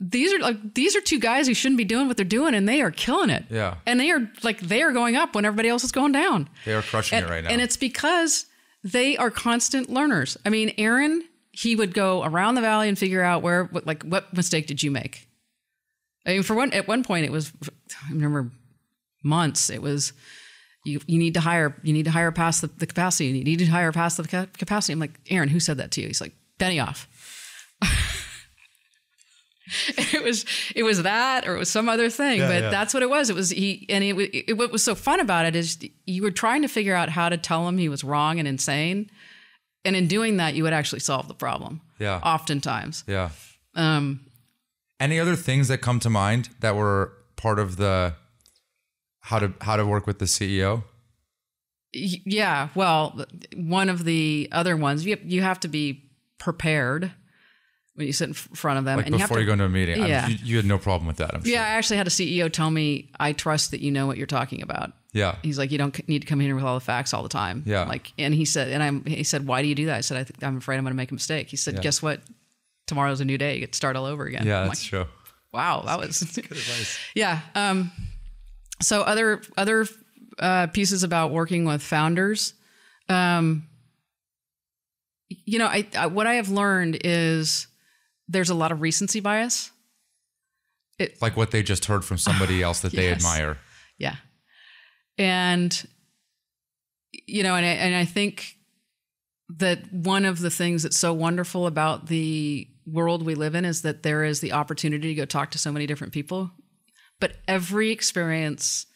these are like these are two guys who shouldn't be doing what they're doing, and they are killing it. Yeah. and they are like they are going up when everybody else is going down. they are crushing And, it right now. and it's because they are constant learners. I mean, Aaron, he would go around the valley and figure out where, what, like, what mistake did you make? I mean, for one, at one point, it was, I remember months. It was, you, you need to hire, you need to hire past the, the capacity. You need to hire past the ca- capacity. I'm like, Aaron, who said that to you? He's like, Benioff. *laughs* it was it was that or it was some other thing but yeah. that's what it was it was he and it, it, what was so fun about it is you were trying to figure out how to tell him he was wrong and insane and in doing that you would actually solve the problem yeah. oftentimes yeah. um Any other things that come to mind that were part of the how to how to work with the CEO? yeah well one of the other ones you, you have to be prepared when you sit in front of them Like and you before to you go into a meeting. Yeah. you, you had no problem with that. I'm sure. yeah i actually had a ceo tell me i trust that you know what you're talking about Yeah. he's like you don't need to come in here with all the facts all the time Yeah. like and he said and i'm he said why do you do that i said I think, i'm afraid i'm going to make a mistake he said guess what tomorrow's a new day you get to start all over again Yeah, I'm that's like, true. wow that was *laughs* good advice. *laughs* yeah um so other other uh, pieces about working with founders um you know I, I what i have learned is there's a lot of recency bias Like what they just heard from somebody *sighs* else that they admire. Yeah. And you know, and I, and I think that one of the things that's so wonderful about the world we live in is that there is the opportunity to go talk to so many different people. But every experience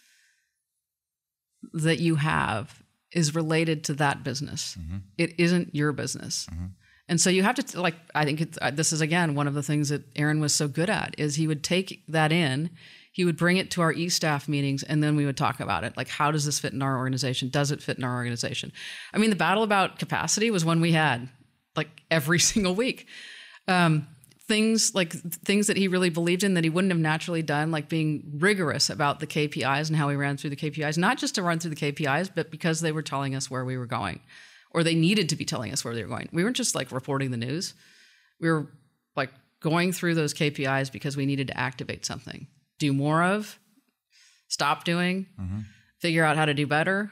that you have is related to that business. It isn't your business. And so you have to like I think it's, uh, this is again one of the things that Aaron was so good at is he would take that in, he would bring it to our e-staff meetings and then we would talk about it. Like how does this fit in our organization? Does it fit in our organization? I mean the battle about capacity was one we had like every *laughs* single week. Um, things like things that he really believed in that he wouldn't have naturally done like being rigorous about the KPIs and how we ran through the KPIs not just to run through the KPIs but because they were telling us where we were going or they needed to be telling us where they were going. We weren't just like reporting the news. We were like going through those KPIs because we needed to activate something, do more of, stop doing, mm-hmm. figure out how to do better.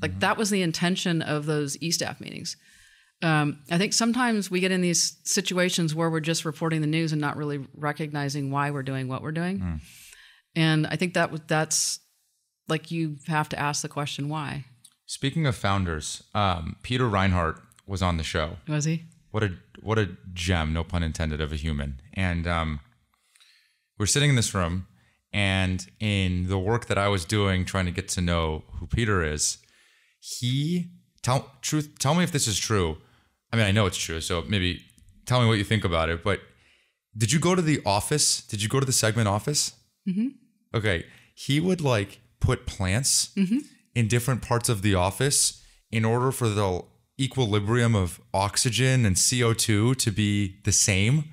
Like mm-hmm. that was the intention of those e-staff meetings. Um, I think sometimes we get in these situations where we're just reporting the news and not really recognizing why we're doing what we're doing. And I think that that's like you have to ask the question why. Speaking of founders, um, Peter Reinhardt was on the show. Was he? What a what a gem, no pun intended, of a human. And um, we're sitting in this room, and in the work that I was doing, trying to get to know who Peter is, he tell truth. Tell me if this is true. I mean, I know it's true, so maybe tell me what you think about it. But did you go to the office? Did you go to the segment office? Mm-hmm. Okay, he would like put plants in different parts of the office in order for the equilibrium of oxygen and CO2 to be the same.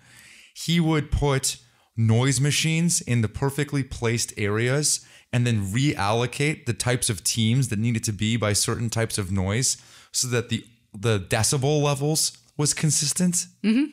He would put noise machines in the perfectly placed areas and then reallocate the types of teams that needed to be by certain types of noise so that the the decibel levels was consistent. Mm-hmm.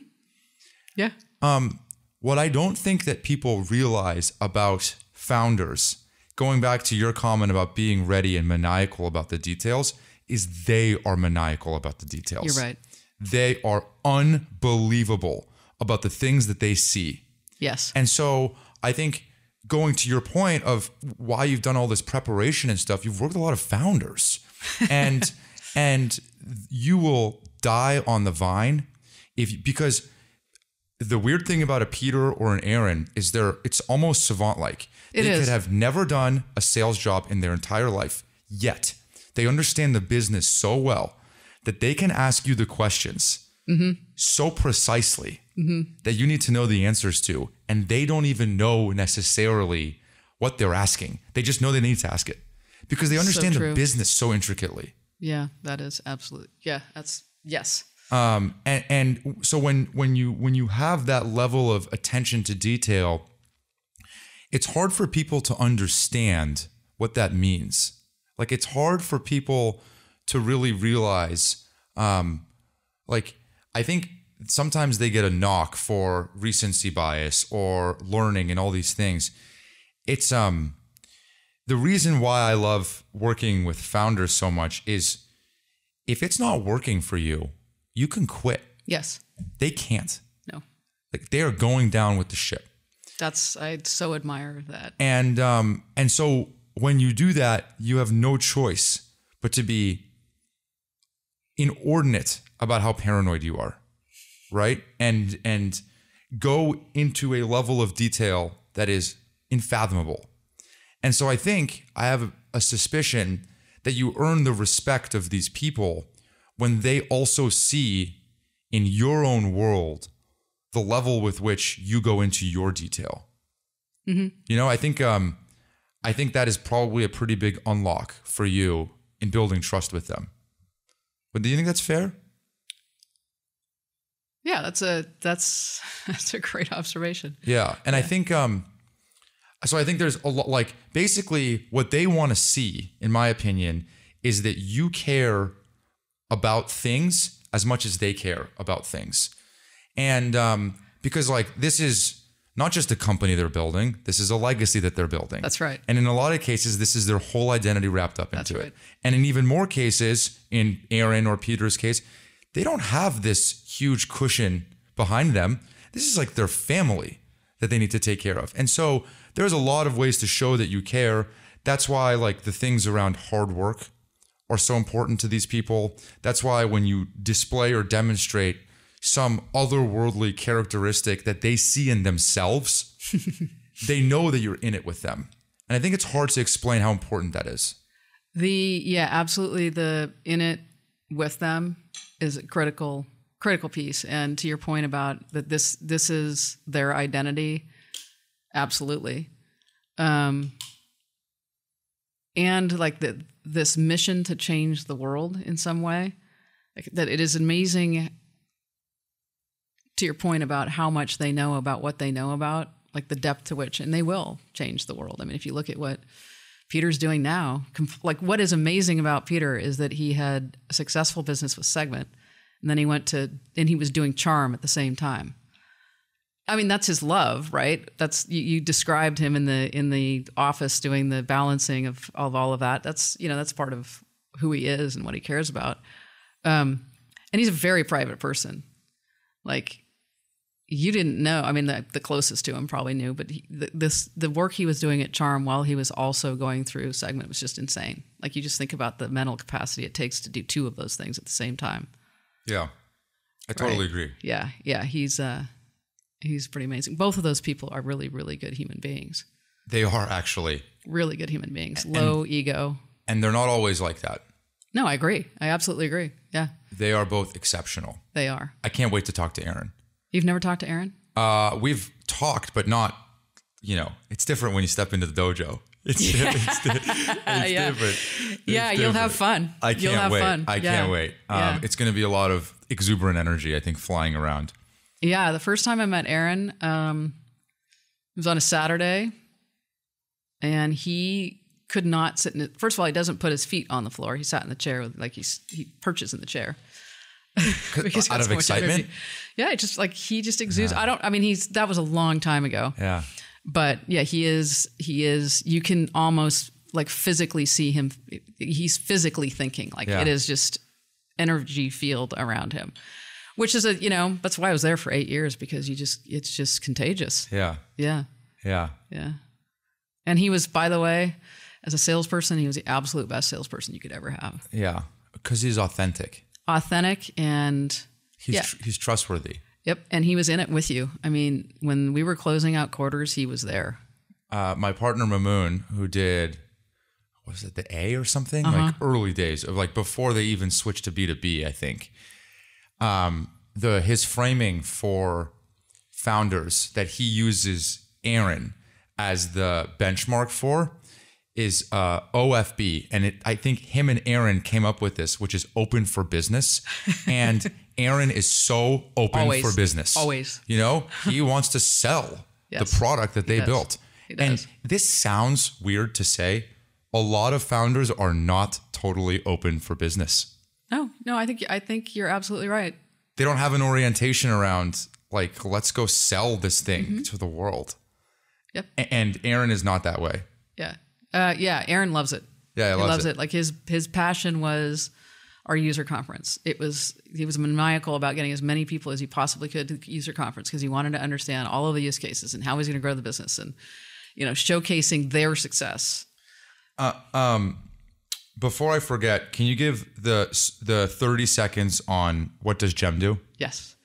Yeah. Um, what I don't think that people realize about founders, going back to your comment about being ready and maniacal about the details, is they are maniacal about the details. You're right. They are unbelievable about the things that they see. Yes. And so I think going to your point of why you've done all this preparation and stuff, you've worked with a lot of founders. *laughs* And and you will die on the vine if because the weird thing about a Peter or an Aaron is they're it's almost savant like. They is. could have never done a sales job in their entire life, yet they understand the business so well that they can ask you the questions mm-hmm. so precisely mm-hmm. that you need to know the answers to, and they don't even know necessarily what they're asking. They just know they need to ask it because they understand the business so intricately. Yeah, that is absolutely. Yeah, that's yes. Um, and, and so when when you when you have that level of attention to detail, it's hard for people to understand what that means. Like it's hard for people to really realize. Um, like I think sometimes they get a knock for recency bias or learning and all these things. It's um the reason why I love working with founders so much is if it's not working for you, you can quit. Yes. They can't. No. Like they are going down with the ship. That's I so admire that. And um and so when you do that, you have no choice but to be inordinate about how paranoid you are. Right? And and go into a level of detail that is unfathomable. And so I think I have a suspicion that you earn the respect of these people when they also see in your own world the level with which you go into your detail. You know, I think um, I think that is probably a pretty big unlock for you in building trust with them. But do you think that's fair? Yeah, that's a that's *laughs* that's a great observation. Yeah, and I think um, so I think there's a lot like basically what they want to see, in my opinion, is that you care about things as much as they care about things, and um, because like this is not just a company they're building, this is a legacy that they're building. That's right. And in a lot of cases, this is their whole identity wrapped up into right. it. And in even more cases, in Aaron or Peter's case, they don't have this huge cushion behind them. This is like their family that they need to take care of. And so there's a lot of ways to show that you care. That's why like the things around hard work are so important to these people. That's why when you display or demonstrate some otherworldly characteristic that they see in themselves, *laughs* they know that you're in it with them. And I think it's hard to explain how important that is. The yeah, absolutely. The in it with them is a critical critical piece. And to your point about that, this this is their identity. Absolutely. Um, and like the this mission to change the world in some way, like, that it is amazing. To your point about how much they know about what they know about, like the depth to which, and they will change the world. I mean, if you look at what Peter's doing now. Like what is amazing about Peter is that he had a successful business with Segment, and then he went to and he was doing Charm at the same time. I mean, that's his love, right? That's you, you described him in the in the office doing the balancing of, of all of that. That's you know that's part of who he is and what he cares about. Um, and he's a very private person. Like you didn't know. I mean, the, the closest to him probably knew, but he, the, this the work he was doing at Charm while he was also going through segment was just insane. Like you just think about the mental capacity it takes to do two of those things at the same time. Yeah. I totally Right. agree. Yeah, yeah, he's uh, he's pretty amazing. Both of those people are really, really good human beings. They are actually. Really good human beings. Low ego. And they're not always like that. No, I agree. I absolutely agree. Yeah, They are both exceptional. they are. I can't wait to talk to Aaron. You've never talked to Aaron? Uh, we've talked, but not, you know, it's different when you step into the dojo. It's, *laughs* it's, di- it's *laughs* yeah. different. yeah, It's you'll have fun. I You'll can't have wait. fun. I Yeah. can't wait. Um, Yeah. It's going to be a lot of exuberant energy, I think, flying around. Yeah, the first time I met Aaron, um, it was on a Saturday, and he could not sit in it. First of all, he doesn't put his feet on the floor. He sat in the chair, like he's he perches in the chair. *laughs* Because Out of so excitement? energy. Yeah, it just like he just exudes. I don't. I mean, he's that was a long time ago, Yeah. but yeah, he is. He is. You can almost like physically see him. He's physically thinking. Like Yeah. it is just energy field around him, which is a you know that's why I was there for eight years because you just it's just contagious. Yeah. Yeah, Yeah. yeah. And he was, by the way, as a salesperson, he was the absolute best salesperson you could ever have. Yeah. Because he's authentic. Authentic and He's, Yeah. tr- he's trustworthy. yep, and he was in it with you. I mean, when we were closing out quarters, he was there. uh, my partner Mamoon, who did what was it the A or something Uh-huh. like early days of like before they even switched to B two B, I think. Um, the his framing for founders that he uses Aaron as the benchmark for is uh, OFB, and it, I think him and Aaron came up with this, which is open for business, *laughs* and Aaron is so open Always. for business. Always. you know, he *laughs* wants to sell Yes. the product that they built. And this sounds weird to say. A lot of founders are not totally open for business. No, no, I think I think you're absolutely right. They don't have an orientation around like let's go sell this thing Mm-hmm. to the world. Yep. And Aaron is not that way. Yeah, uh, yeah. Aaron loves it. Yeah, he he loves loves it. it. Like his his passion was our user conference. It was he was maniacal about getting as many people as he possibly could to the user conference because he wanted to understand all of the use cases and how he's going to grow the business and you know showcasing their success. Before I forget, can you give the the 30 seconds on what does Gem do? Yes.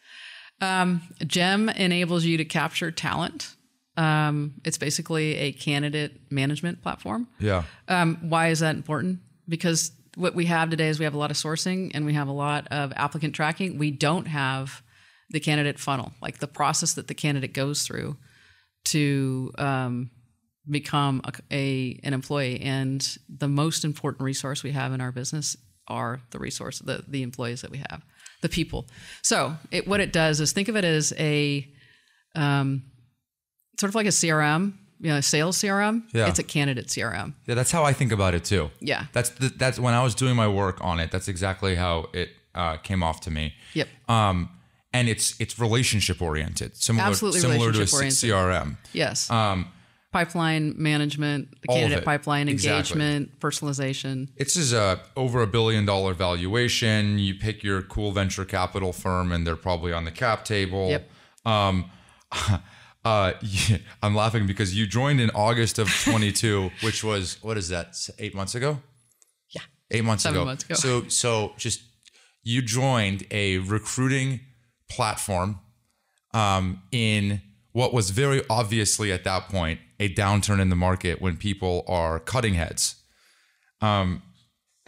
Um, Gem enables you to capture talent. Um, it's basically a candidate management platform. Yeah. Um, why is that important? Because what we have today is we have a lot of sourcing and we have a lot of applicant tracking. We don't have the candidate funnel, like the process that the candidate goes through to um, become a, a an employee. And the most important resource we have in our business are the resource, the the employees that we have, the people. So it, what it does is think of it as a um, sort of like a CRM, you know, a sales CRM. Yeah. It's a candidate CRM. Yeah, that's how I think about it too. Yeah. That's the, that's when I was doing my work on it. That's exactly how it uh, came off to me. Yep. Um, and it's it's relationship oriented, similar Absolutely similar to a CRM. Yes. Um, pipeline management, the all candidate pipeline Exactly. engagement, personalization. This is a over a billion dollar valuation. You pick your cool venture capital firm, and they're probably on the cap table. Yep. Um, *laughs* uh, yeah, I'm laughing because you joined in August of 22, *laughs* which was what is that? Eight months ago. Yeah. Eight months Seven ago. months ago. So so just you joined a recruiting platform um, in what was very obviously at that point a downturn in the market when people are cutting heads. Um, *laughs*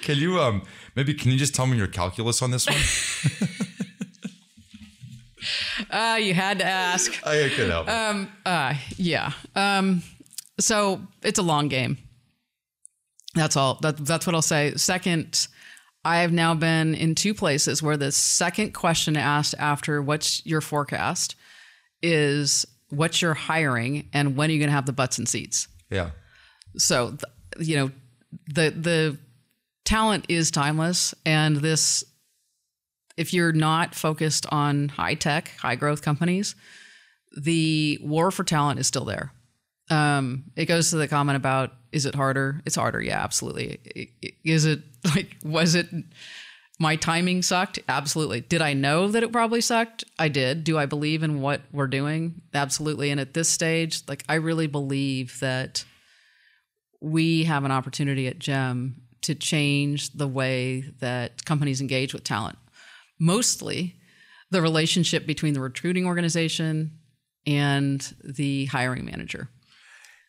can you um maybe can you just tell me your calculus on this one? *laughs* Uh, you had to ask. *laughs* I could help. Um, uh, yeah. Um, so it's a long game. That's all. That, that's what I'll say. Second, I have now been in two places where the second question asked after what's your forecast is what's your hiring and when are you going to have the butts and seats? yeah. so you know the the talent is timeless and this if you're not focused on high tech high growth companies the war for talent is still there um, it goes to the comment about is it harder it's harder yeah absolutely is it *laughs* like was it My timing sucked. Absolutely. Did I know that it probably sucked? I did. Do I believe in what we're doing? Absolutely. And at this stage, like I really believe that we have an opportunity at GEM to change the way that companies engage with talent. Mostly the relationship between the recruiting organization and the hiring manager.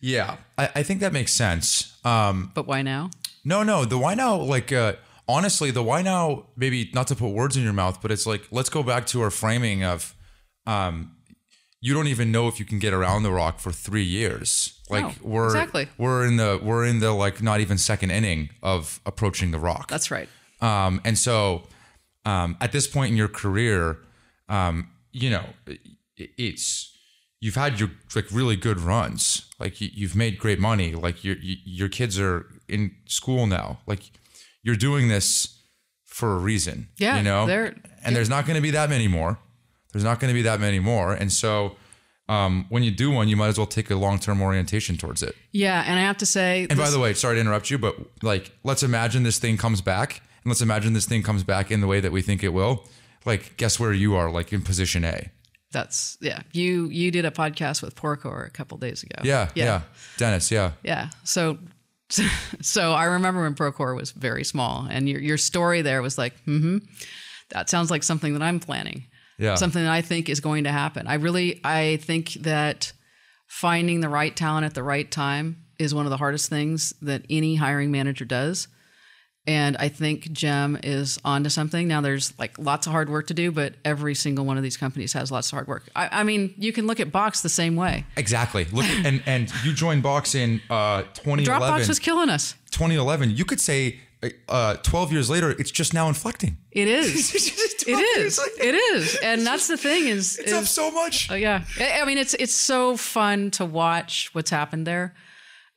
Yeah, I, I think that makes sense. Um, But why now? no, no, the why now, like, uh, honestly, the why now, maybe not to put words in your mouth, but it's like, let's go back to our framing of, um, you don't even know if you can get around the rock for three years. Like No, we're exactly. we're in the we're in the like not even second inning of approaching the rock. That's right. Um, and so um, at this point in your career, um, you know, it's you've had your like really good runs. Like you, you've made great money. Like your you, your kids are in school now. Like you're doing this for a reason. Yeah, you know, and there's not going to be that many more. There's not going to be that many more. And so um, when you do one, you might as well take a long term orientation towards it. Yeah, and I have to say, And by the way, sorry to interrupt you, but like, let's imagine this thing comes back, and let's imagine this thing comes back in the way that we think it will. Like, guess where you are? Like in position A. that's yeah. You you did a podcast with Procore a couple days ago. Yeah, yeah, Dennis. Yeah, Yeah. So, *laughs* so I remember when Procore was very small, and your your story there was like, hmm, that sounds like something that I'm planning. Yeah. Something that I think is going to happen. I really, I think that finding the right talent at the right time is one of the hardest things that any hiring manager does. And I think Gem is onto something. Now, there's like lots of hard work to do, but every single one of these companies has lots of hard work. I, I mean, you can look at Box the same way. exactly. Look, and and you joined Box in uh, 2011. Dropbox was killing us. 2011. You could say uh, 12 years later, it's just now inflecting. It is. *laughs* it is. It is. And that's the thing is, *laughs* It's up so much. oh, yeah. I I mean, it's it's so fun to watch what's happened there,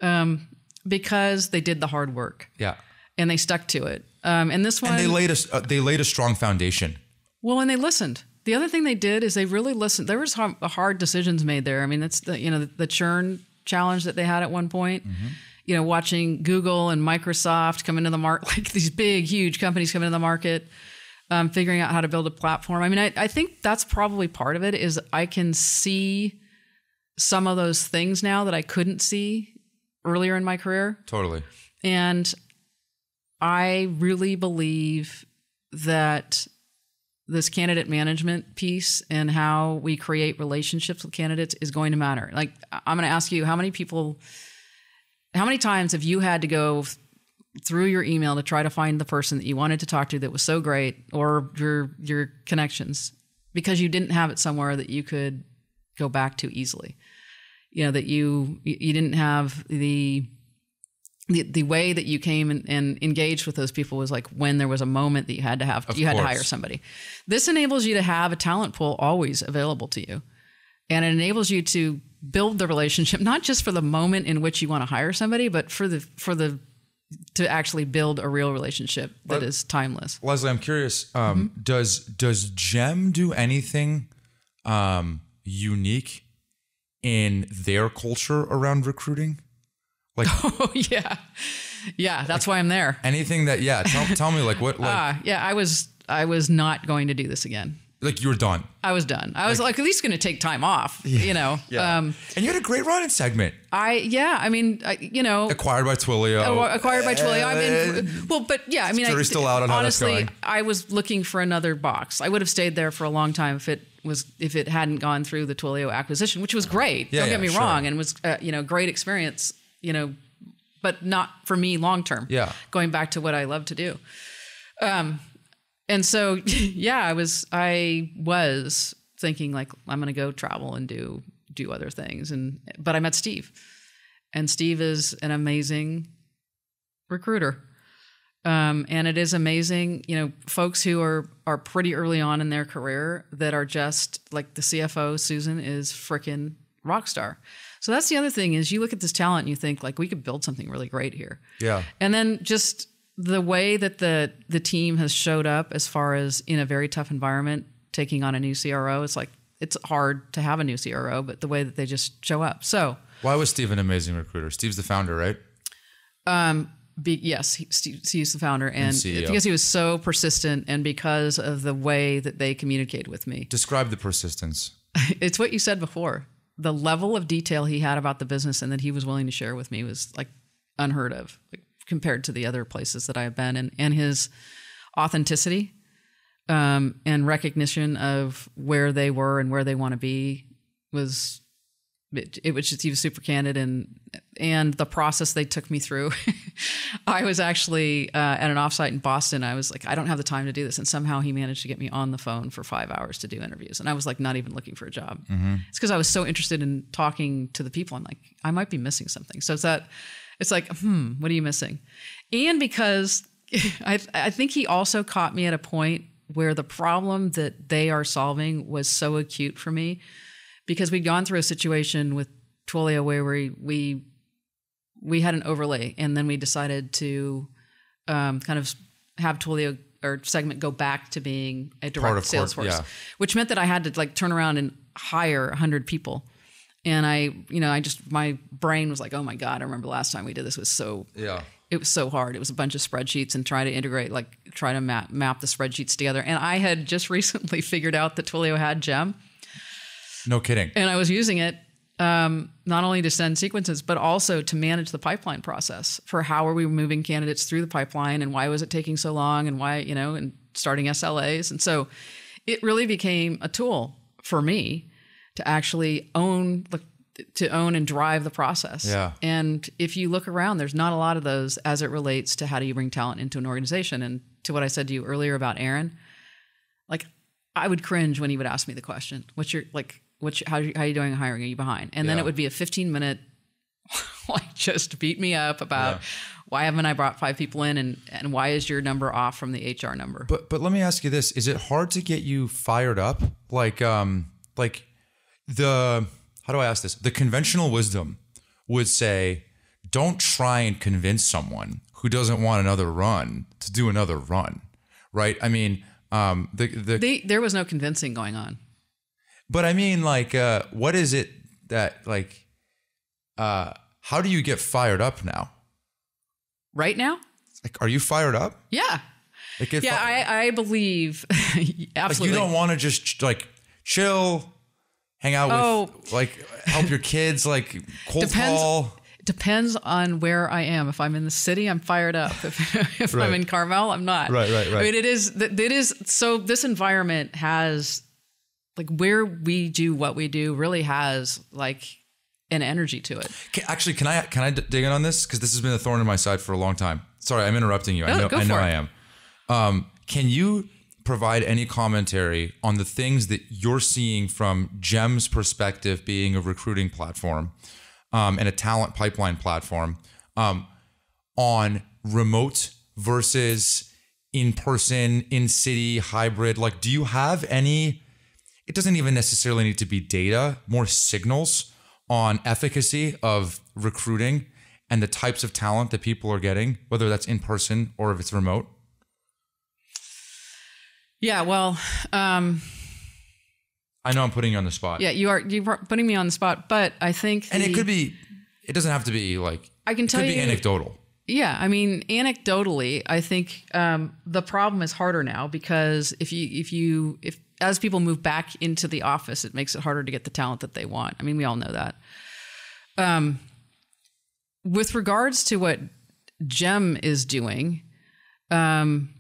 um, because they did the hard work yeah, and they stuck to it. Um, and this one, and they laid a uh, they laid a strong foundation. well, and they listened. The other thing they did is they really listened. There was hard, decisions made there. I mean, that's the you know the, the churn challenge that they had at one point. You know, watching Google and Microsoft come into the market, *laughs* like these big, huge companies come into the market, um, figuring out how to build a platform. I mean, I, I think that's probably part of it. Is I can see some of those things now that I couldn't see earlier in my career. Totally. And I really believe that this candidate management piece and how we create relationships with candidates is going to matter. Like, I'm going to ask you how many people, how many times have you had to go through your email to try to find the person that you wanted to talk to that was so great or your your connections because you didn't have it somewhere that you could go back to easily you know that you you didn't have the the, the way that you came and, and engaged with those people was like when there was a moment that you had to have you had to hire somebody this enables you to have a talent pool always available to you and it enables you to build the relationship not just for the moment in which you want to hire somebody but for the for the to actually build a real relationship that is timeless Lesley, I'm curious. Um, Mm-hmm. Does does Gem do anything um, unique in their culture around recruiting? Like *laughs* oh yeah yeah that's why i'm there anything that? Yeah, tell, tell me like what like ah *laughs* yeah i was i was not going to do this again like you were done. i was done i was like, at least going to take time off you know um and you had a great run in Segment i yeah i mean I, you know acquired by Twilio. acquired by Twilio. I mean, well, but yeah, I mean, I, still out on honestly. I was looking for another box. I would have stayed there for a long time if it was if it hadn't gone through the Twilio acquisition, which was great. Yeah, Don't get me sure. wrong, and was uh, you know great experience. You know, but not for me long term. Yeah. going back to what I love to do. Um, and so *laughs* yeah, I was I was thinking like I'm going to go travel and do do other things, and but I met Steve, and Steve is an amazing recruiter. Um, and it is amazing, you know, folks who are are pretty early on in their career that are just like the CFO Susan is freaking rock star. So that's the other thing is you look at this talent and you think like we could build something really great here. Yeah. And then just the way that the the team has showed up as far as in a very tough environment taking on a new CRO, it's like it's hard to have a new CRO, but the way that they just show up. So, Why was Steve an amazing recruiter? Steve's the founder, right? Um, be, yes, he, he's the founder, and, CEO. because he was so persistent, and because of the way that they communicated with me. Describe the persistence. *laughs* It's what you said before. The level of detail he had about the business and that he was willing to share with me was like unheard of, like compared to the other places that I have been, and and his authenticity um, and recognition of where they were and where they want to be was it, it was just he was super candid and and the process they took me through. *laughs* I was actually uh, at an offsite in Boston. I was like, I don't have the time to do this, and somehow he managed to get me on the phone for five hours to do interviews. And I was like, not even looking for a job. It's because I was so interested in talking to the people. I'm like, I might be missing something. So it's that it's like, hmm, what are you missing? And because *laughs* I I think he also caught me at a point where the problem that they are solving was so acute for me because we'd gone through a situation with Twilio where we we we had an overlay and then we decided to um, kind of have Twilio or Segment go back to being a direct of sales force, yeah. which meant that I had to like turn around and hire 100 people. And I, you know, I just my brain was like, oh my god! I remember last time we did this was so Yeah. it was so hard. It was a bunch of spreadsheets and try to integrate, like try to map map the spreadsheets together. And I had just *laughs* recently figured out that Twilio had Gem, No kidding. and I was using it um, not only to send sequences, but also to manage the pipeline process for how are we moving candidates through the pipeline and why was it taking so long and why you know and starting SLAs. And so it really became a tool for me to actually own the to own and drive the process. Yeah. And if you look around, there's not a lot of those as it relates to how do you bring talent into an organization. And to what I said to you earlier about Aaron, like I would cringe when he would ask me the question, "What's your like? Your, how how are you doing hiring? Are you behind?" And then it would be a 15 minute, *laughs* like just beat me up about why haven't I brought five people in and and why is your number off from the HR number? But but let me ask you this: Is it hard to get you fired up? Like um like the how do I ask this? The conventional wisdom would say, don't try and convince someone who doesn't want another run to do another run, right? I mean, um the the They, there was no convincing going on. But I mean like uh what is it that like uh how do you get fired up now? Right now, Like are you fired up? yeah, Like yeah, I, I believe *laughs* like absolutely. you don't want to just like chill, hang out Oh. with like help your kids, like cold Depends- call. Depends on where I am. If I'm in the city, I'm fired up. *laughs* If, if Right. I'm in Carmel, I'm not. Right, right, right. I mean, it is. It is. So this environment has, like, where we do what we do, really has like an energy to it. Can, actually, can I can I dig in on this because this has been a thorn in my side for a long time. Sorry, I'm interrupting you. I No, know go I know I am. Um, can you provide any commentary on the things that you're seeing from Gem's perspective, being a recruiting platform um, and a talent pipeline platform, um, on remote versus in person, in city, hybrid? Like, do you have any? It doesn't even necessarily need to be data, more signals on efficacy of recruiting and the types of talent that people are getting, whether that's in person or if it's remote. Yeah. Well. Um, I know I'm putting you on the spot. yeah. You are you are putting me on the spot, but I think And it could be, it doesn't have to be like, I can tell it could be you anecdotal. Yeah, I mean, anecdotally, I think um, the problem is harder now because if you if you if as people move back into the office, it makes it harder to get the talent that they want. I mean, we all know that. Um, with regards to what Gem is doing, um,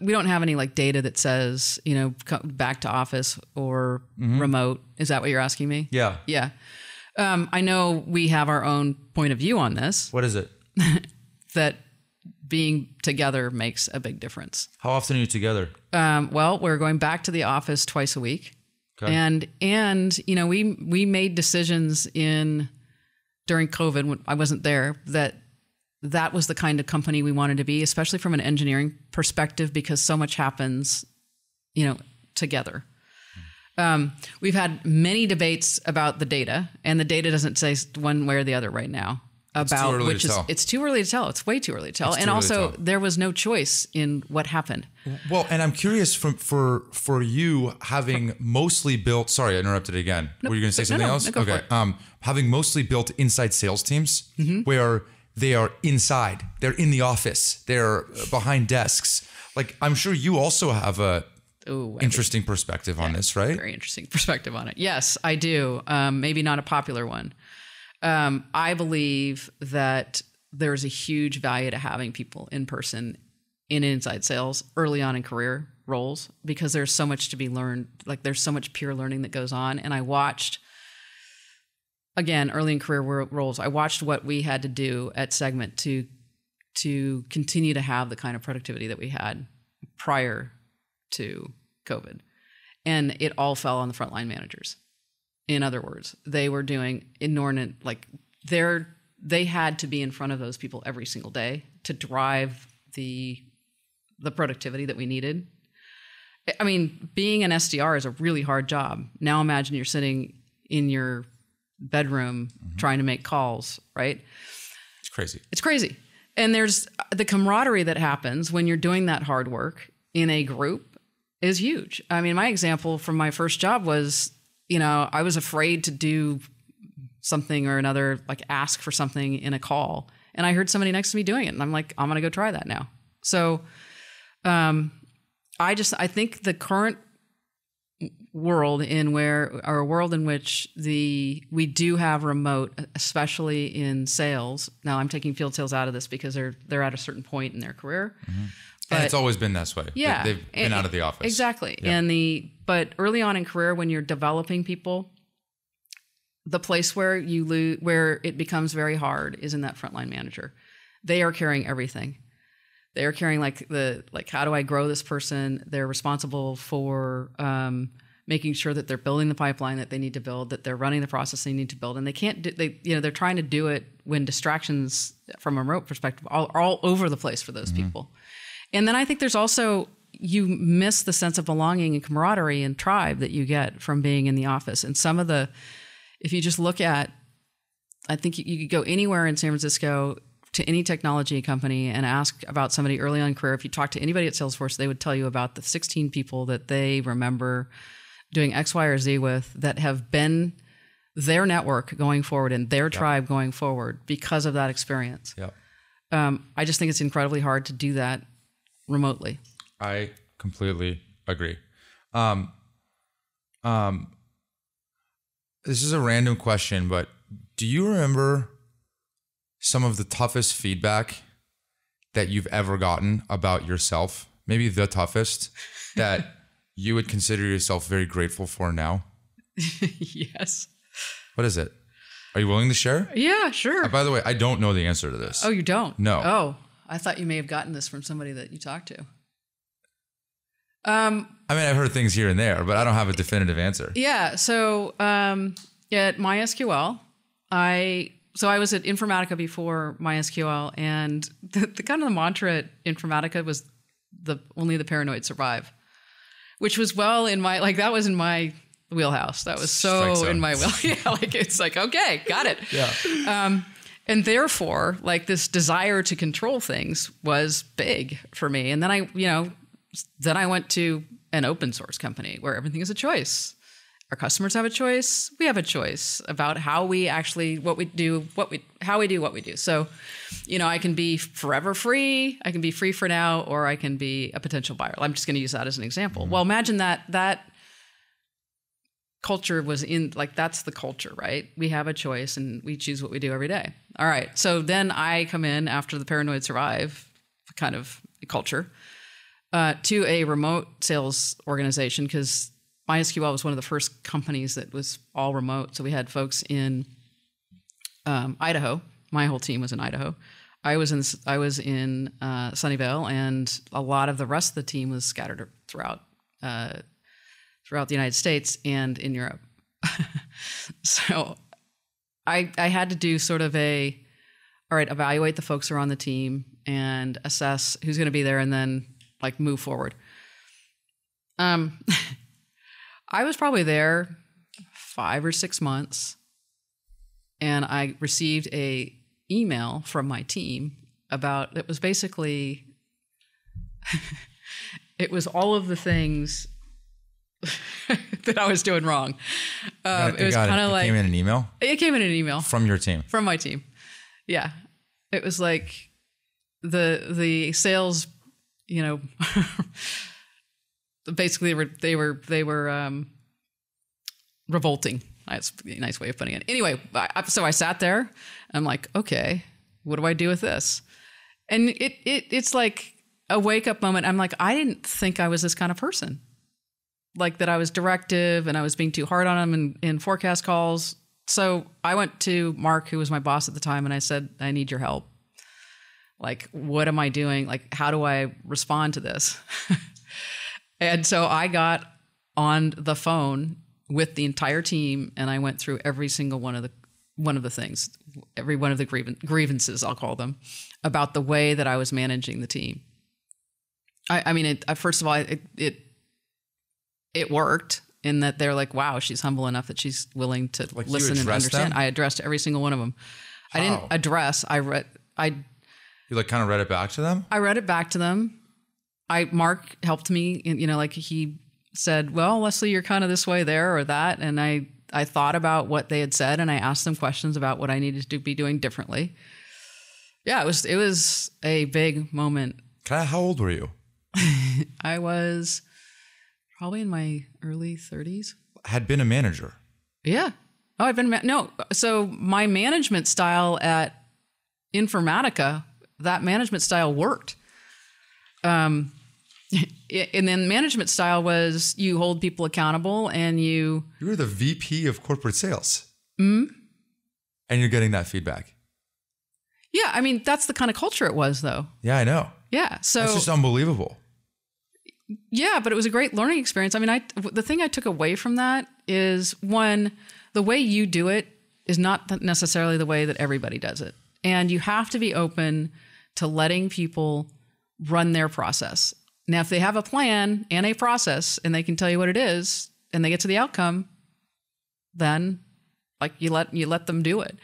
we don't have any like data that says you know back to office or remote. Is that what you're asking me? Yeah. Yeah. Um, I know we have our own point of view on this What is it? *laughs* that being together makes a big difference. How often are you together? Um, well, we're going back to the office twice a week, Okay. and and you know we we made decisions in during COVID when I wasn't there that that was the kind of company we wanted to be, especially from an engineering perspective, because so much happens, you know, together. Um, we've had many debates about the data, and the data doesn't say one way or the other right now. About early which to is tell. it's too early to tell. It's way too early to tell. It's and too early to also, tell. there was no choice in what happened. Well, and I'm curious from for for you having mostly built. Sorry, I interrupted again. Were you going to say something no, else? no, go for okay. it. Um, having mostly built inside sales teams Mm-hmm. where they are inside. They're in the office. They're behind desks. Like I'm sure you also have a Ooh, interesting perspective on this, right? very interesting perspective on it. Yes, I do. Um, maybe not a popular one. Um, I believe that there's a huge value to having people in person in inside sales early on in career roles because there's so much to be learned. Like there's so much peer learning that goes on. And I watched again early in career roles. I watched what we had to do at Segment to to continue to have the kind of productivity that we had prior to COVID. And it all fell on the frontline managers. In other words, they were doing inordinate, like they're, they had to be in front of those people every single day to drive the, the productivity that we needed. I mean, being an SDR is a really hard job. Now imagine you're sitting in your bedroom mm-hmm. trying to make calls, right? It's crazy. It's crazy. And there's the camaraderie that happens when you're doing that hard work in a group is huge. I mean, my example from my first job was, you know, I was afraid to do something or another, like ask for something in a call. And I heard somebody next to me doing it. And I'm like, I'm going to go try that now. So, um, I just, I think the current world in where or a world in which the we do have remote especially in sales now i'm taking field sales out of this because they're they're at a certain point in their career and it's always been this way. Yeah. They've been And- out of the office. exactly. And the but early on in career when you're developing people the place where you lose where it becomes very hard is in that frontline manager. They are carrying everything. They are carrying like the like how do i grow this person? They're responsible for um, making sure that they're building the pipeline that they need to build that they're running the process they need to build. And they can't do they you know they're trying to do it when distractions from a remote perspective are, are all over the place for those people and then i think there's also you miss the sense of belonging and camaraderie and tribe that you get from being in the office and some of the if you just look at I think you, you could go anywhere in San Francisco to any technology company and ask about somebody early on in career. If you talk to anybody at Salesforce, they would tell you about the 16 people that they remember doing X, Y, or Z with that have been their network going forward and their tribe going forward because of that experience. Yep. Um, I just think it's incredibly hard to do that remotely. I completely agree. Um, um, this is a random question, but do you remember some of the toughest feedback that you've ever gotten about yourself? Maybe the toughest *laughs* that you would consider yourself very grateful for now? *laughs* yes. What is it? Are you willing to share? Yeah, sure. By the way, I don't know the answer to this. oh, you don't? No. Oh, I thought you may have gotten this from somebody that you talked to. Um, I mean, I've heard things here and there, but I don't have a definitive answer. Yeah. So um, at MySQL, I so I was at Informatica before MySQL, and the, the kind of the mantra at Informatica was the only the paranoid survive, which was well in my like that was in my wheelhouse. That was so in my wheel. *laughs* yeah, like it's like okay, got it. Yeah. And therefore, like this desire to control things was big for me. And then I, you know, then I went to an open source company where everything is a choice. Our customers have a choice. We have a choice about how we actually what we do, what we how we do what we do. So, you know, I can be forever free, I can be free for now, or I can be a potential buyer. I'm just going to use that as an example. Mm-hmm. Well, imagine that that culture was in like that's the culture, right? We have a choice and we choose what we do every day. All right. So then I come in after the paranoid survive kind of culture uh, to a remote sales organization because MySQL was one of the first companies that was all remote. So we had folks in um, Idaho. My whole team was in Idaho. I was in I was in uh, Sunnyvale, and a lot of the rest of the team was scattered throughout uh, throughout the United States and in Europe. *laughs* so I I had to do sort of a all right, evaluate the folks who are on the team and assess who's going to be there, and then like move forward. Um, *laughs* I was probably there five or six months, and I received a email from my team about it was basically *laughs* it was all of the things *laughs* that I was doing wrong. Um, it was kind of It like came in an email it came in an email from your team. from my team. Yeah. It was like the the sales, you know, *laughs* basically they were they were they were um, revolting. That's a nice way of putting it. Anyway, I, so I sat there. I'm like, okay, what do I do with this? And it it it's like a wake up moment. I'm like, I didn't think I was this kind of person. Like that I was directive and I was being too hard on him in, in forecast calls. So I went to Mark, who was my boss at the time, and I said, I need your help. Like, what am I doing? Like, how do I respond to this? *laughs* and so I got on the phone with the entire team and I went through every single one of the one of the things, every one of the grievances, I'll call them, about the way that I was managing the team. I, I mean, it, first of all, it, it it worked in that they're like, wow, she's humble enough that she's willing to like listen and understand. Them? I addressed every single one of them. How? I didn't address. I read. I. You like kind of read it back to them. I read it back to them. I Mark helped me. You know, like he said, well, Lesley, you're kind of this way there or that, and I I thought about what they had said and I asked them questions about what I needed to be doing differently. Yeah, it was it was a big moment. How old were you? *laughs* I was probably in my early 30s. Had been a manager. Yeah. Oh, I've been ma- no. So my management style at Informatica, that management style worked. Um, *laughs* and then management style was you hold people accountable and you. You were the VP of corporate sales. Hmm. And you're getting that feedback. Yeah, I mean that's the kind of culture it was, though. Yeah, I know. Yeah, so it's just unbelievable. Yeah, but it was a great learning experience. I mean, I the thing I took away from that is one, the way you do it is not necessarily the way that everybody does it. And you have to be open to letting people run their process. Now, if they have a plan and a process and they can tell you what it is and they get to the outcome, then like you let you let them do it.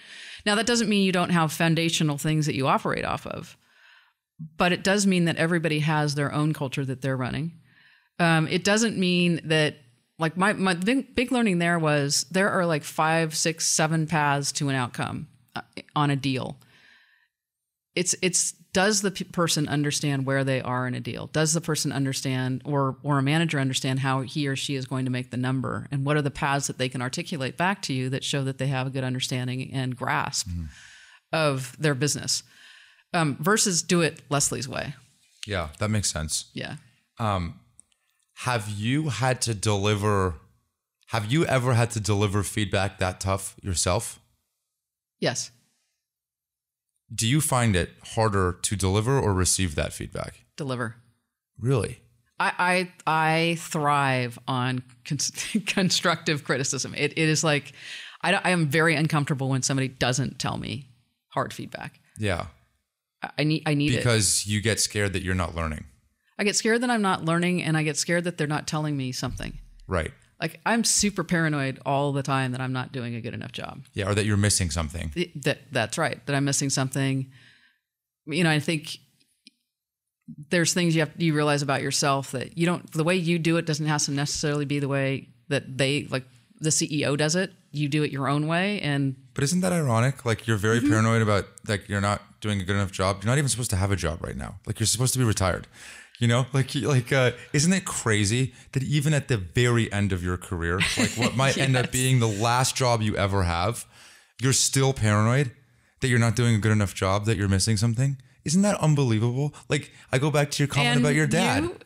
Now that doesn't mean you don't have foundational things that you operate off of but it does mean that everybody has their own culture that they're running. Um, it doesn't mean that like my my big, big learning there was there are like five, six, seven paths to an outcome uh, on a deal. It's it's does the person understand where they are in a deal? Does the person understand or or a manager understand how he or she is going to make the number and what are the paths that they can articulate back to you that show that they have a good understanding and grasp mm. of their business? Um, versus do it Lesley's way. Yeah, that makes sense. Yeah. Um, have you had to deliver? Have you ever had to deliver feedback that tough yourself? Yes. Do you find it harder to deliver or receive that feedback? Deliver. Really? I I, I thrive on con- *laughs* constructive criticism. It, it is like I, I am very uncomfortable when somebody doesn't tell me hard feedback. Yeah. I need I need because it. you get scared that you're not learning. I get scared that I'm not learning, and I get scared that they're not telling me something. Right. Like I'm super paranoid all the time that I'm not doing a good enough job. Yeah, or that you're missing something. That that's right. That I'm missing something. You know, I think there's things you have you realize about yourself that you don't the way you do it doesn't have to necessarily be the way that they like the CEO does it. You do it your own way and But isn't that ironic? Like you're very mm-hmm. paranoid about like you're not doing a good enough job. You're not even supposed to have a job right now. Like you're supposed to be retired. You know, like like uh, isn't it crazy that even at the very end of your career, like what might yes. *laughs* end up being the last job you ever have, you're still paranoid that you're not doing a good enough job, that you're missing something? Isn't that unbelievable? Like I go back to your comment and about your dad. You,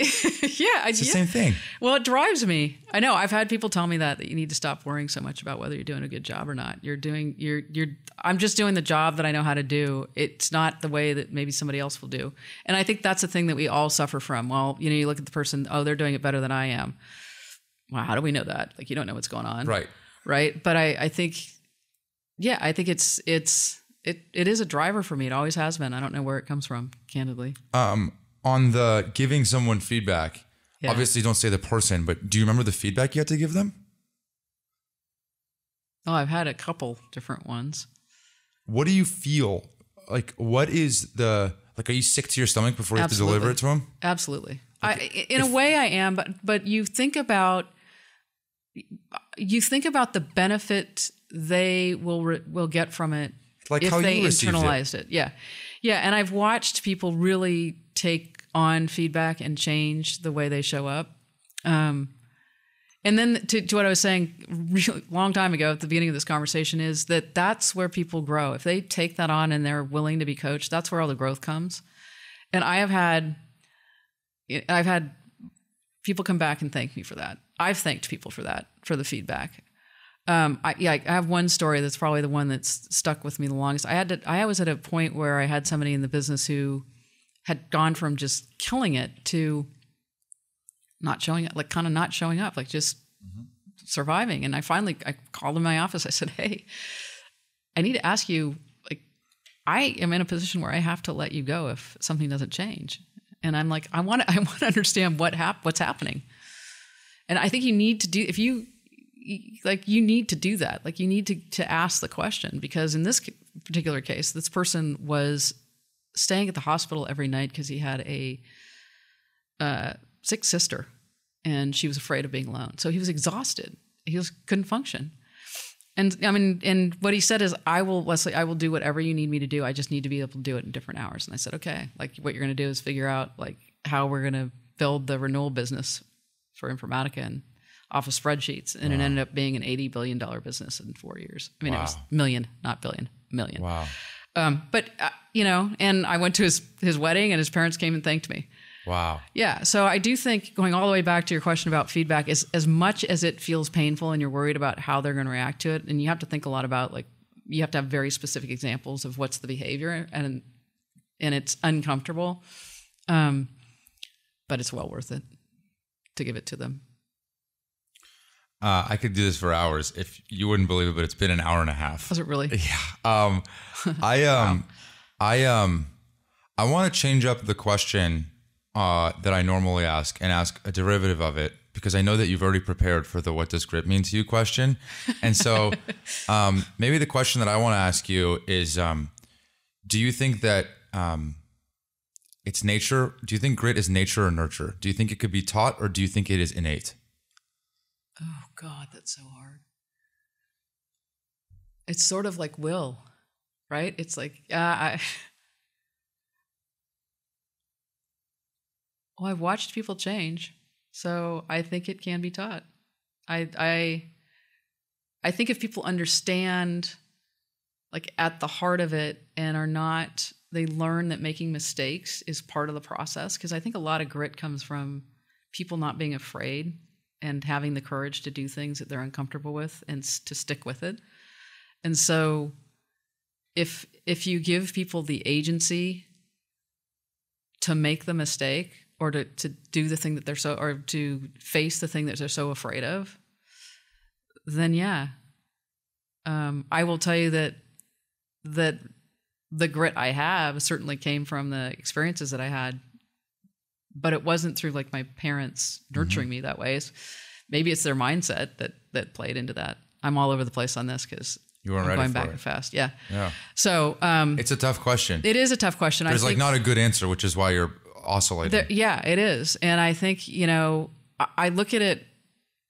*laughs* yeah, it's the yeah. same thing. Well, it drives me. I know. I've had people tell me that that you need to stop worrying so much about whether you're doing a good job or not. You're doing. You're. You're. I'm just doing the job that I know how to do. It's not the way that maybe somebody else will do. And I think that's the thing that we all suffer from. Well, you know, you look at the person. Oh, they're doing it better than I am. Well, how do we know that? Like, you don't know what's going on. Right. Right. But I. I think. Yeah, I think it's it's it it is a driver for me. It always has been. I don't know where it comes from, candidly. Um, on the giving someone feedback, yeah. obviously don't say the person, but do you remember the feedback you had to give them? Oh, I've had a couple different ones. What do you feel like? What is the like? Are you sick to your stomach before you Absolutely. have to deliver it to them? Absolutely. Like I, in if, a way, I am, but but you think about you think about the benefit they will re, will get from it Like if how they you received it. internalized it. Yeah. Yeah. And I've watched people really take on feedback and change the way they show up. Um, and then to, to what I was saying *laughs* really long time ago at the beginning of this conversation is that that's where people grow. If they take that on and they're willing to be coached, that's where all the growth comes. And I have had, I've had people come back and thank me for that. I've thanked people for that, for the feedback. Um, I, yeah, I have one story that's probably the one that's stuck with me the longest. I had to, I was at a point where I had somebody in the business who had gone from just killing it to not showing up, like kind of not showing up, like just mm-hmm. surviving. And I finally, I called in my office. I said, "Hey, I need to ask you. Like, I am in a position where I have to let you go if something doesn't change." And I'm like, I want to, *laughs* I want to understand what hap- what's happening. And I think you need to do if you like you need to do that. Like you need to to ask the question because in this particular case, this person was staying at the hospital every night because he had a uh, sick sister, and she was afraid of being alone. So he was exhausted. He was couldn't function. And I mean, and what he said is, "I will, Lesley, I will do whatever you need me to do. I just need to be able to do it in different hours." And I said, "Okay. Like, what you're going to do is figure out like how we're going to build the renewal business for Informatica and off of spreadsheets, and it ended up being an eighty billion dollar business in four years. I mean, it was Wow. million, not billion, million. Wow. Um, but uh, you know, and I went to his his wedding, and his parents came and thanked me. Wow. Yeah. So I do think going all the way back to your question about feedback is as much as it feels painful and you're worried about how they're going to react to it, and you have to think a lot about like you have to have very specific examples of what's the behavior and and it's uncomfortable, um, but it's well worth it to give it to them. Uh, I could do this for hours if you wouldn't believe it, but it's been an hour and a half. Was it really? *laughs* Um, I um, I um, I want to change up the question uh, that I normally ask and ask a derivative of it because I know that you've already prepared for the "What does grit mean to you?" question, and so *laughs* um, maybe the question that I want to ask you is: um, Do you think that um, it's nature? Do you think grit is nature or nurture? Do you think it could be taught or do you think it is innate? Oh God, that's so hard. It's sort of like will, right? It's like, yeah, I. Well, *laughs* oh, I've watched people change, so I think it can be taught. I I I think if people understand, like at the heart of it, and are not, they learn that making mistakes is part of the process. Because I think a lot of grit comes from people not being afraid and having the courage to do things that they're uncomfortable with and to stick with it. And so if if you give people the agency to make the mistake or to, to do the thing that they're so or to face the thing that they're so afraid of, then yeah. Um, I will tell you that that the grit I have certainly came from the experiences that I had but it wasn't through like my parents nurturing me that way. Maybe it's their mindset that that played into that. I'm all over the place on this because You weren't I'm ready going back it. fast. Yeah. Yeah, So um, it's a tough question. it is a tough question. There's I like not a good answer, which is why you're oscillating. there, yeah, it is, and I think you know I, I look at it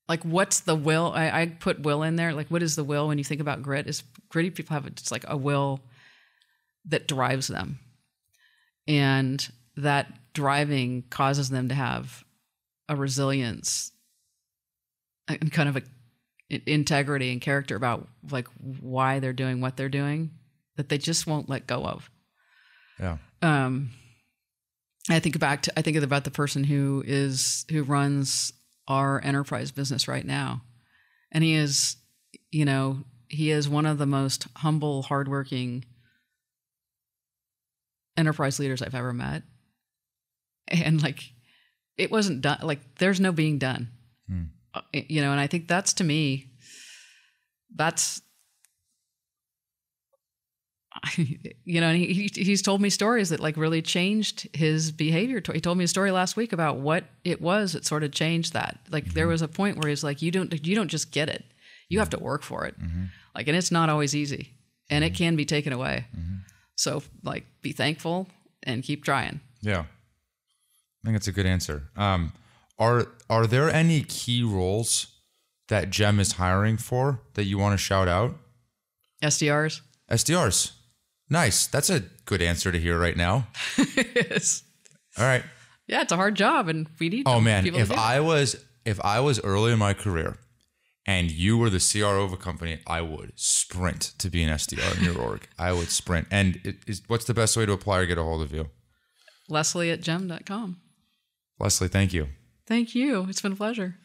like what's the will. I, I put will in there. Like what is the will when you think about grit? Is gritty people have it's like a will that drives them, and that driving causes them to have a resilience and kind of a integrity and character about like why they're doing what they're doing that they just won't let go of yeah. um i think back to i think about the person who is who runs our enterprise business right now and he is you know he is one of the most humble hardworking enterprise leaders i've ever met and like it wasn't done like there's no being done Hmm. Uh, you know and i think that's to me that's *laughs* you know and he, he he's told me stories that like really changed his behavior. He told me a story last week about what it was that sort of changed that. Like there was a point where he's like you don't you don't just get it. You have to work for it. Like and it's not always easy and it can be taken away. So like be thankful and keep trying. Yeah. I think it's a good answer. Um, are are there any key roles that Gem is hiring for that you want to shout out? sdrs SDRs. Nice. That's a good answer to hear right now. *laughs* It's- All right. yeah, it's a hard job, and we need. Oh man, if. I was if I was early in my career and you were the CRO of a company, I would sprint to be an SDR in your *laughs* org. I would sprint. And it is, what's the best way to apply or get a hold of you? Lesley at gem.com. Lesley, thank you. Thank you. It's been a pleasure.